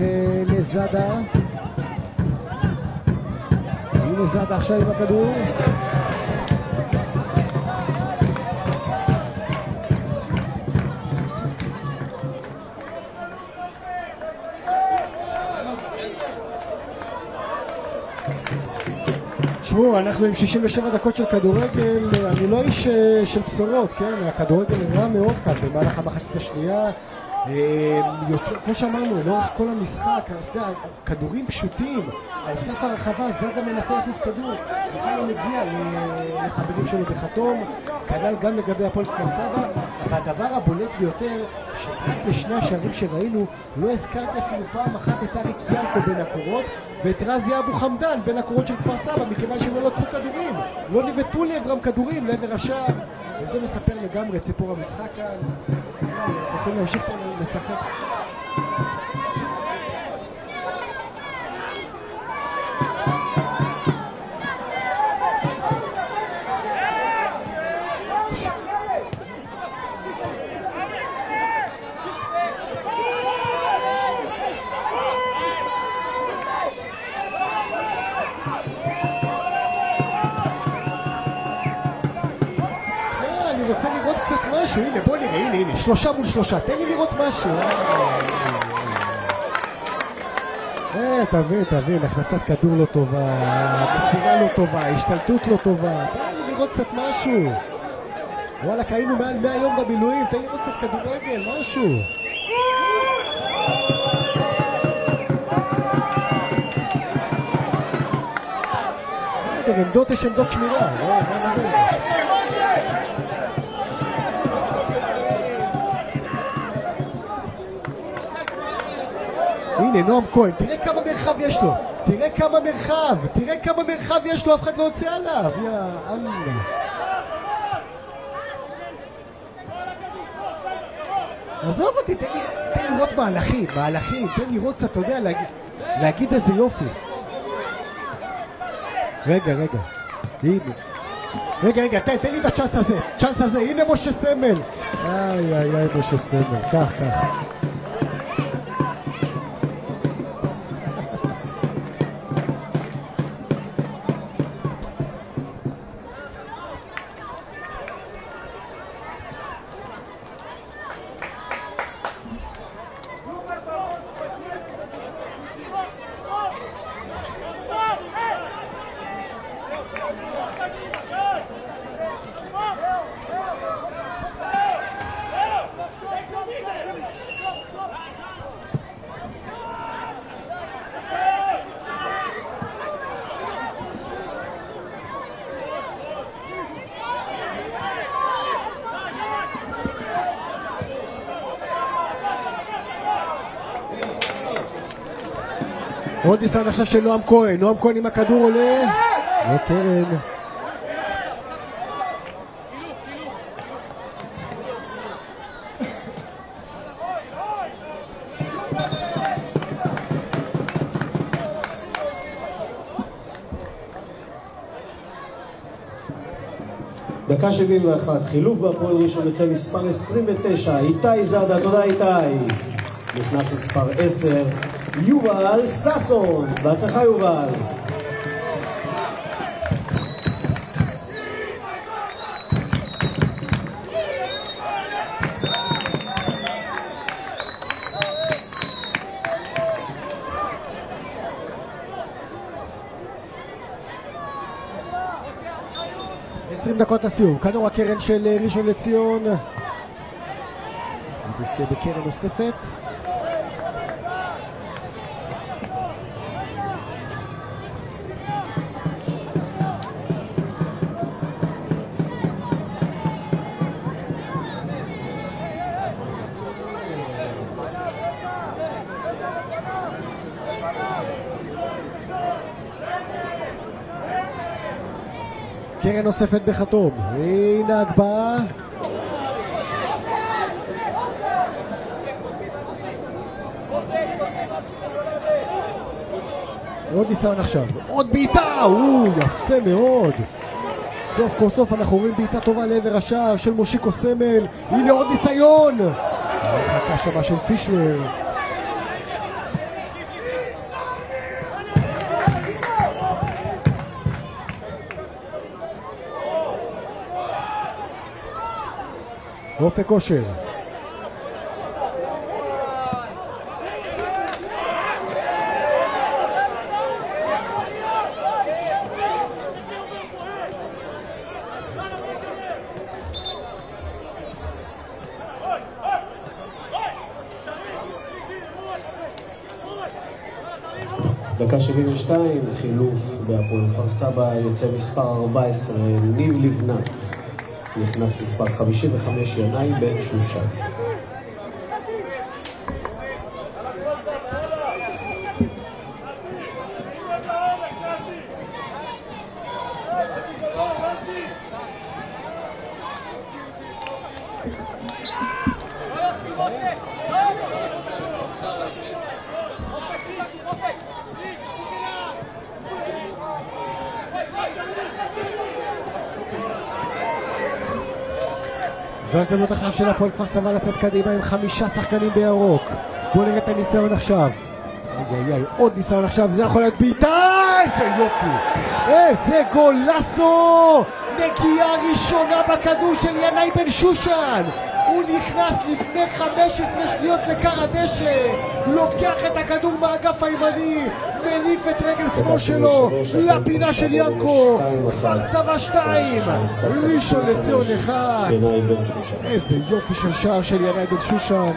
אה, לזאדה. הנה זאדה עכשיו עם הכדור. תשמעו, אנחנו עם 67 דקות של כדורגל, אני לא איש אה, של בשורות, כן? הכדורגל רע מאוד כאן במהלך המחצית השנייה. אה, יותר, כמו שאמרנו, לאורך כל המשחק, כדורים פשוטים, על סף הרחבה, זאדה מנסה להכניס כדור, בכלל לא מגיע לחברים שלו בחתום, כנ"ל גם לגבי הפועל כפר סבא, אבל הדבר הבולט ביותר, שפרט לשני השערים שראינו, לא הזכרתי אפילו פעם אחת את אריק ינקו בין הקורות, ואת רזי אבו חמדן בין הקורות של כפר סבא, מכיוון שהם לא לקחו כדורים, לא ניבטו לעברם כדורים, לעבר השער, וזה מספר לגמרי את סיפור המשחק כאן. אנחנו יכולים להמשיך פה לשחק. שלושה מול שלושה, תן לי לראות משהו. אה, תבין, תבין, הכנסת כדור לא טובה, מסירה לא טובה, השתלטות לא טובה, תן לי לראות קצת משהו. וואלכ, היינו מעל 100 יום במילואים, תן לי לראות קצת כדורגל, משהו. עמדות יש עמדות שמירה, מה מה זה? הנה, נועם כהן, תראה כמה מרחב יש לו. תראה כמה מרחב, תראה כמה מרחב יש לו, אף אחד לא יוצא עליו. יא אללה. עזוב אותי, תן לי, תן לי לראות מהלכים, מהלכים, תן לי לראות קצת, אתה יודע, להגיד, להגיד איזה יופי. רגע, רגע, הנה. רגע, רגע, תן, תן לי את הצ'אנס הזה, צ'אנס הזה, הנה משה סמל. איי, איי, איי, משה סמל, קח, קח. עוד ניסיון עכשיו של נועם כהן, נועם כהן עם הכדור עולה, וקרן. דקה 71, חילוף בהפועל ראשון יוצא מספר 29, איתי זאדה, תודה איתי. נכנס מספר 10, יובל ששון. בהצלחה יובל. דקות לסיום, כדור הקרן של אה, ראשון לציון. נזכה בקרן נוספת. קרן נוספת בחתום. הנה הגבהה. עוד ניסיון עכשיו. עוד בעיטה! או, יפה מאוד. סוף כל סוף אנחנו רואים בעיטה טובה לעבר השער של מושיקו סמל. הנה עוד ניסיון! הרחקה שמה של פישלר. אופק אושר. דקה 72, חילוף בהפועל כפר סבא, יוצא מספר 14, ניב לבנת. נכנס מספר 55, ינאי בן שושן. זו ההזדמנות עכשיו של הפועל כפר סבא לצאת קדימה עם חמישה שחקנים בירוק. בואו נראה את הניסיון עכשיו. רגע, רגע, עוד ניסיון עכשיו, זה יכול להיות בעיטה! איזה יופי! איזה גולסו! נגיעה ראשונה בכדור של ינאי בן שושן! הוא נכנס לפני 15 שניות לכר הדשא, לוקח את הכדור מהאגף הימני, מניף את רגל שמאל שלו לפינה של ינקו, כפר סבא 2, ראשון לציון 1. ינאי בן שושן. איזה יופי של שער של ינאי בן שושן.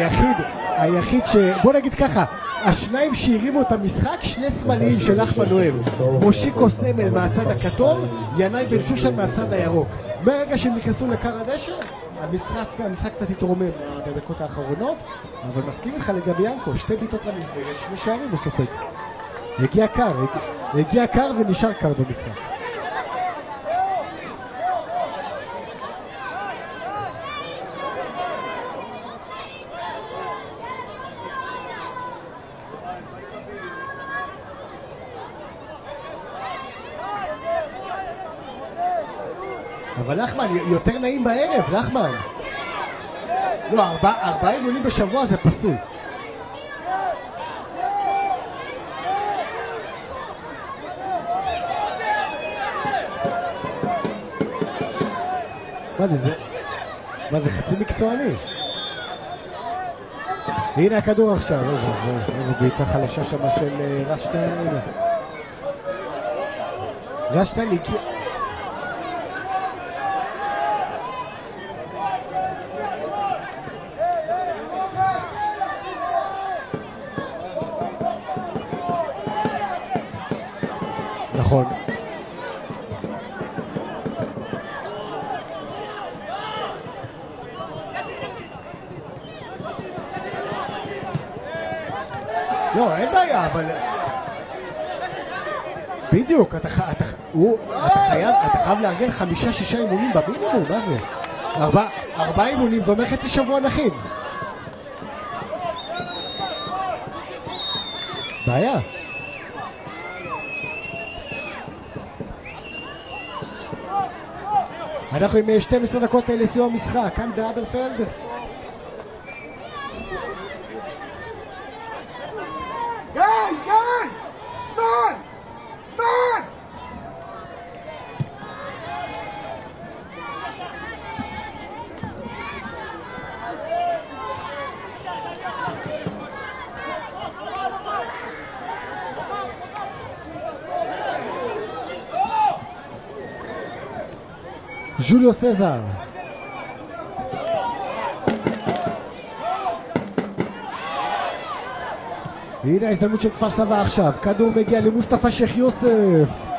היחיד, היחיד ש... בוא נגיד ככה, השניים שהרימו את המשחק, שני סמליים של נחמן אוהב. מושיקו סמל מהצד הכתום, ינאי בן שושן מהצד הירוק. מהרגע שהם נכנסו לכר הדשא, המשחק, המשחק קצת התרומם בדקות האחרונות, אבל מסכים איתך לגבי ינקו, שתי בעיטות למסגרת, שני שערים הוא סופג. הגיע קר, הגיע, הגיע קר ונשאר קר במשחק. אבל נחמן, יותר נעים בערב, נחמן. לא, ארבע, ארבעה אימונים בשבוע זה פסול. מה זה, זה... מה זה, חצי מקצועני? הנה הכדור עכשיו, רגע, רגע, איזה בעיטה חלשה שמה של אה, רשטיין. רשטיין הגיע... נכון. לא, אין בעיה, אבל... בדיוק, אתה, ח- אתה, ח- הוא, אתה, חייב, אתה חייב לארגן חמישה-שישה אימונים במינימום, מה זה? ארבע, ארבעה אימונים זה אומר חצי שבוע נכין. בעיה. אנחנו עם אה, 12 דקות אה, לסיום המשחק, כאן באברפלד. גיא, גיא! זמן! זמן! ז'וליו סזר. והנה ההזדמנות של כפר סבא עכשיו, כדור מגיע למוסטפא שייח' יוסף.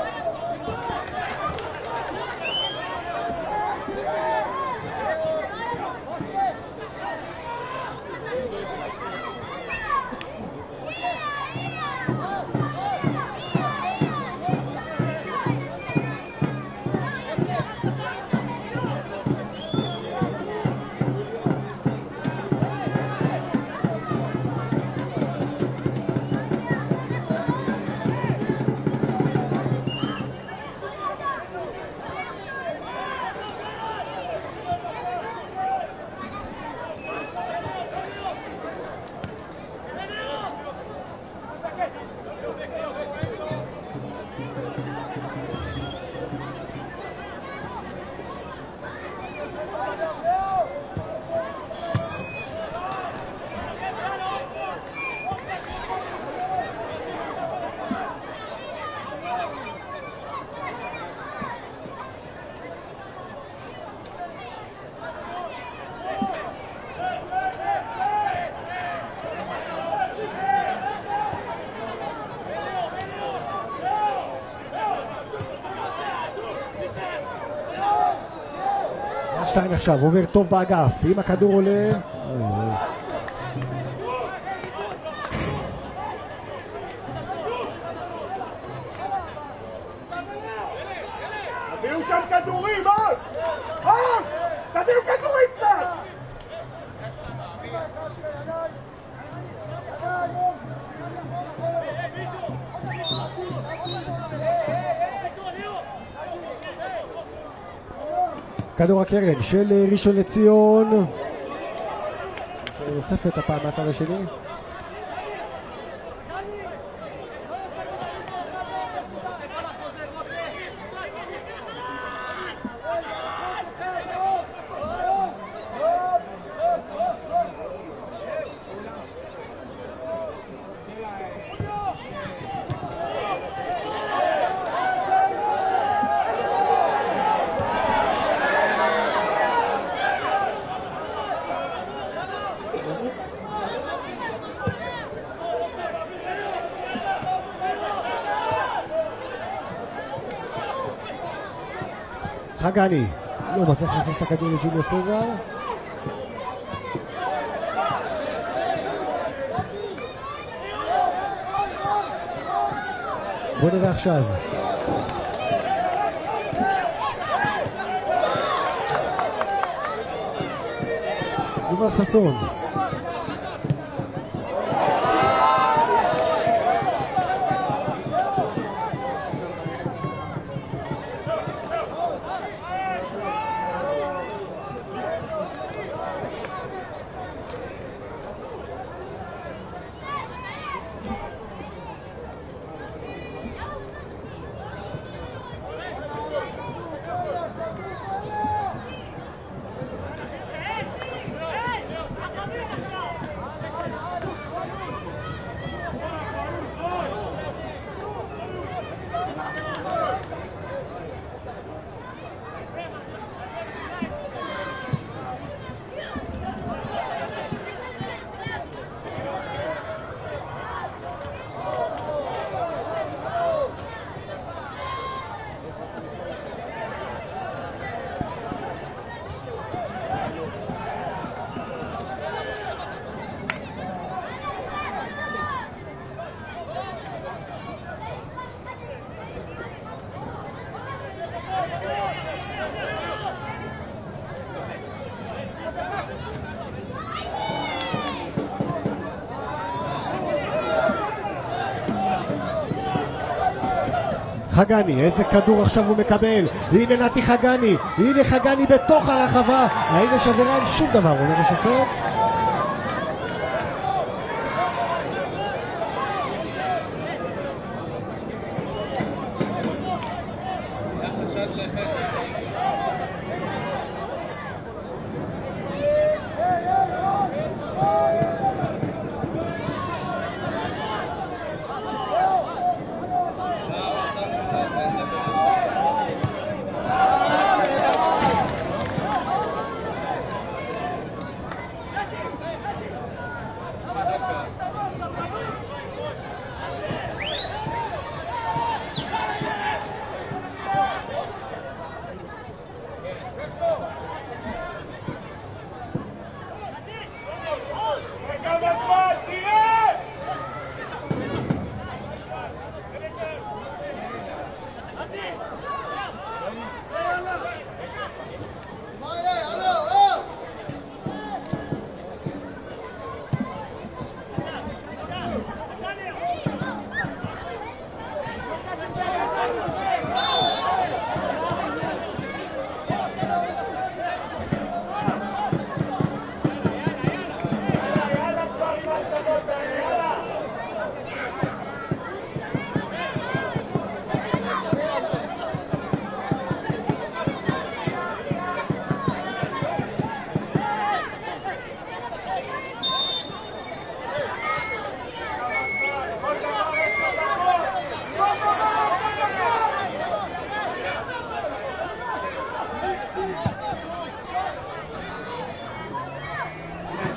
שטיין עכשיו, עובר טוב באגף, אם הכדור עולה... אוי, אוי. תביאו שם כדורים, עוז! עוז! תביאו כדורים קצת! כדור הקרן של אה, ראשון לציון. קרן נוספת הפעם מהצד השני. חגני לא מצליח להכניס את הכדור לג'וליו סזר. בוא נראה עכשיו. יובל ששון. חגני, איזה כדור עכשיו הוא מקבל? הנה נתי חגני, הנה חגני בתוך הרחבה. האם יש עבירה? שום דבר, אומר השופט.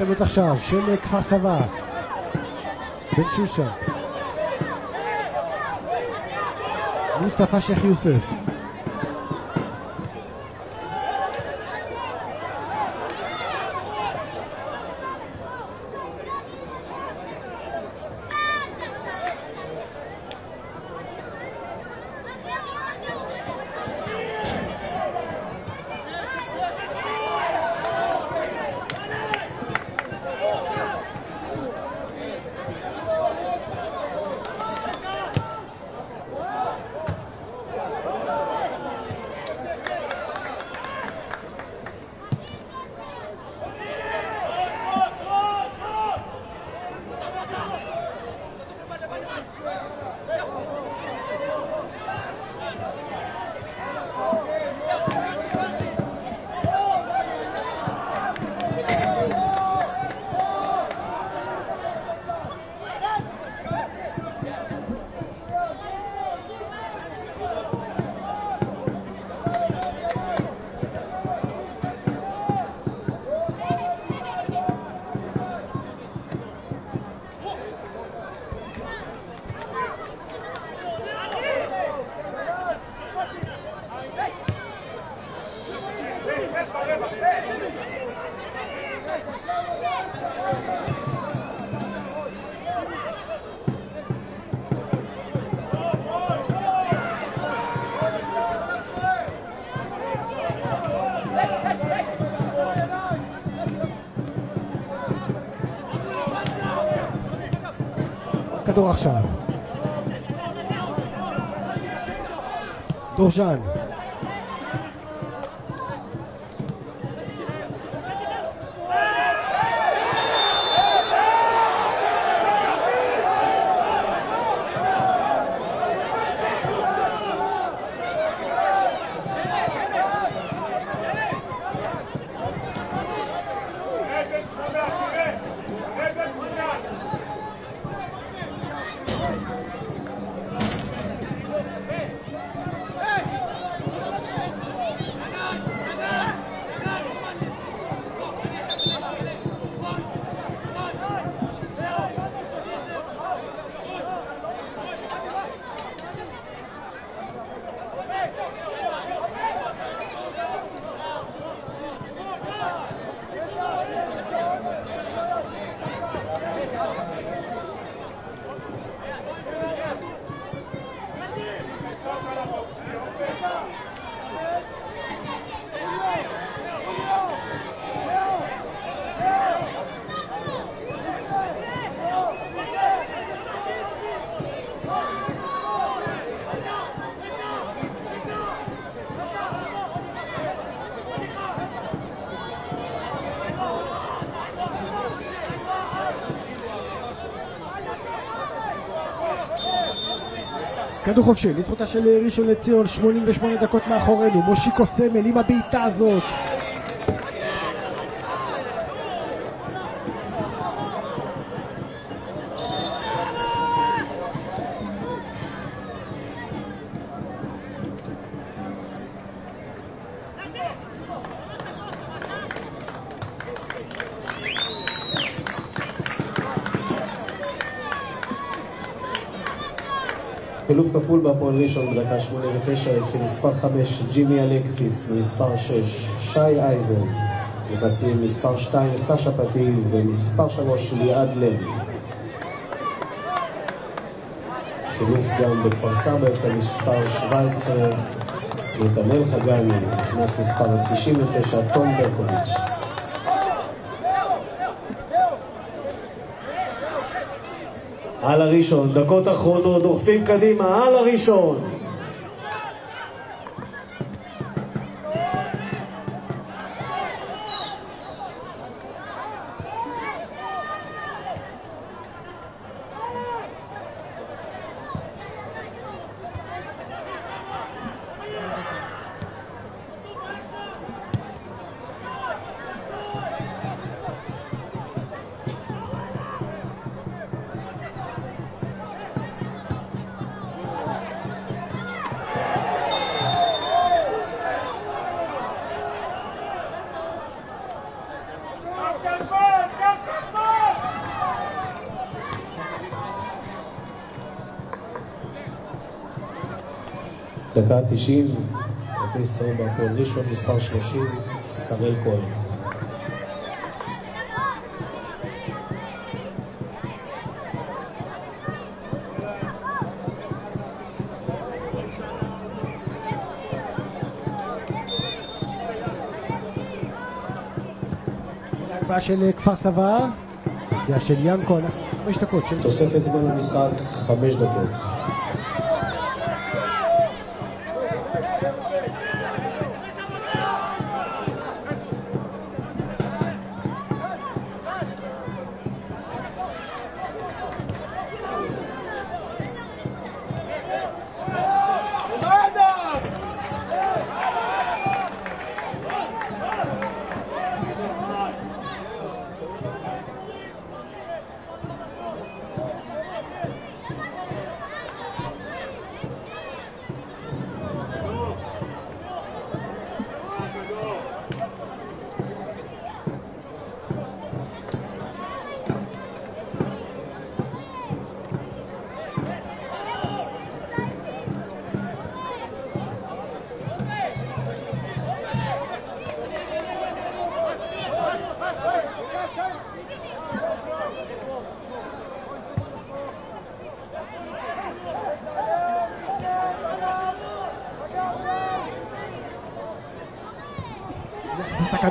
הזדמנות עכשיו של כפר סבא. בן שושן. מוסטפא שייח' יוסף. כדור עכשיו. דורז'אן. כדור חופשי, לזכותה של ראשון לציון, 88 דקות מאחורינו, מושיקו סמל עם הבעיטה הזאת. חילוף כפול בהפועל ראשון בדקה 89 יוצא מספר 5 ג'ימי אלקסיס ומספר 6 שי אייזן נכנסים מספר 2 סשה פתיב ומספר 3 ליעד לוי. חילוף גם בכפר סבא יוצא מספר 17 נתנאל חגני נכנס מספר 99 תום ברקוביץ' על הראשון, דקות אחרונות, דוחפים קדימה, על הראשון. דקה 90, כרטיס צהוב בהפועל ראשון, מספר 30, שראל כהן. ההגבהה של כפר סבא, יציאה של ינקו, אנחנו חמש דקות תוספת זמן למשחק, חמש דקות.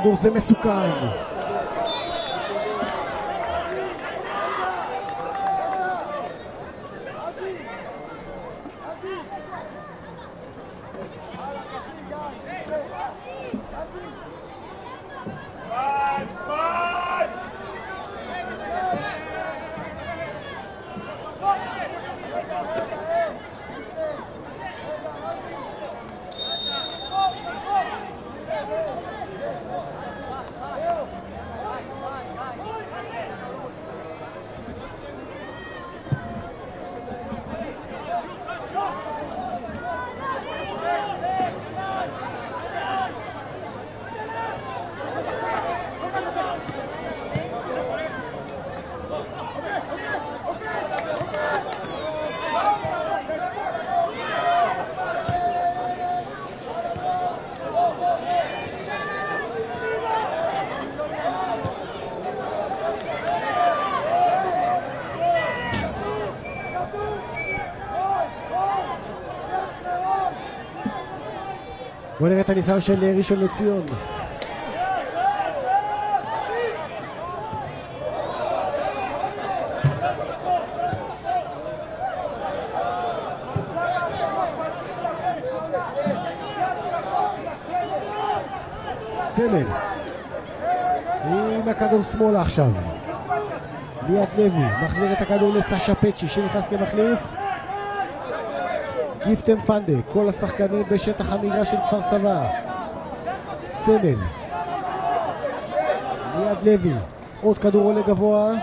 להחזיר את הכדור זה מסוכן. בוא נראה את הניסיון של ראשון לציון. סמל עם הכדור שמאלה עכשיו ליאת לוי מחזיר את הכדור לסשה פצ'י שנכנס כמחליף גיפטם פנדה, כל השחקנים בשטח המגרש של כפר סבא. סמל. ליעד לוי, עוד כדור עולה גבוה.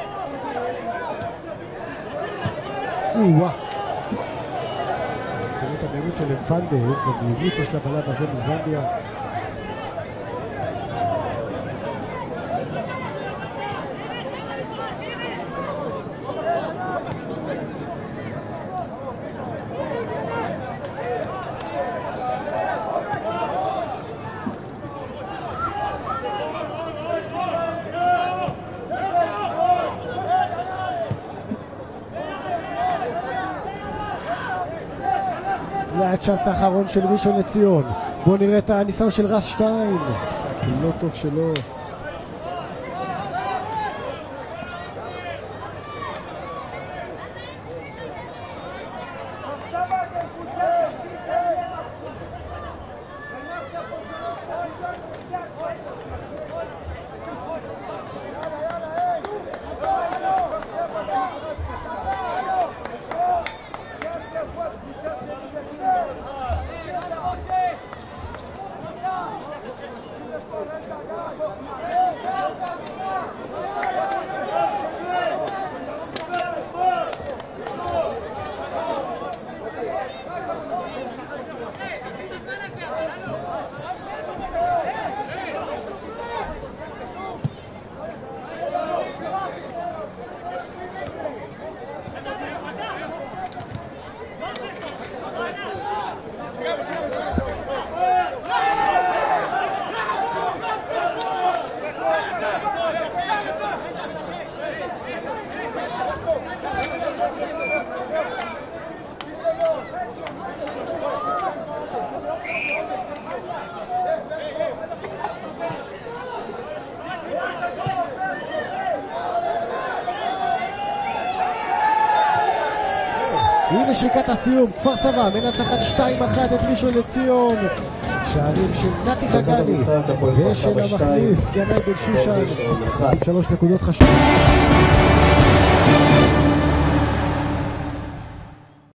או-אה. תראו את המהירות של פנדה, איזה מהירות יש לבלם הזה מזמביה. הצ'אנס האחרון של ראשון לציון. בואו נראה את הניסיון של רס שטיין. משחק לא טוב שלו. הסיום, כפר סבא מנצחת 2-1 את ראשון לציון. שערים של נתי חגני ושל המחליף גנאי בן שושן. עם שלוש נקודות חשובות.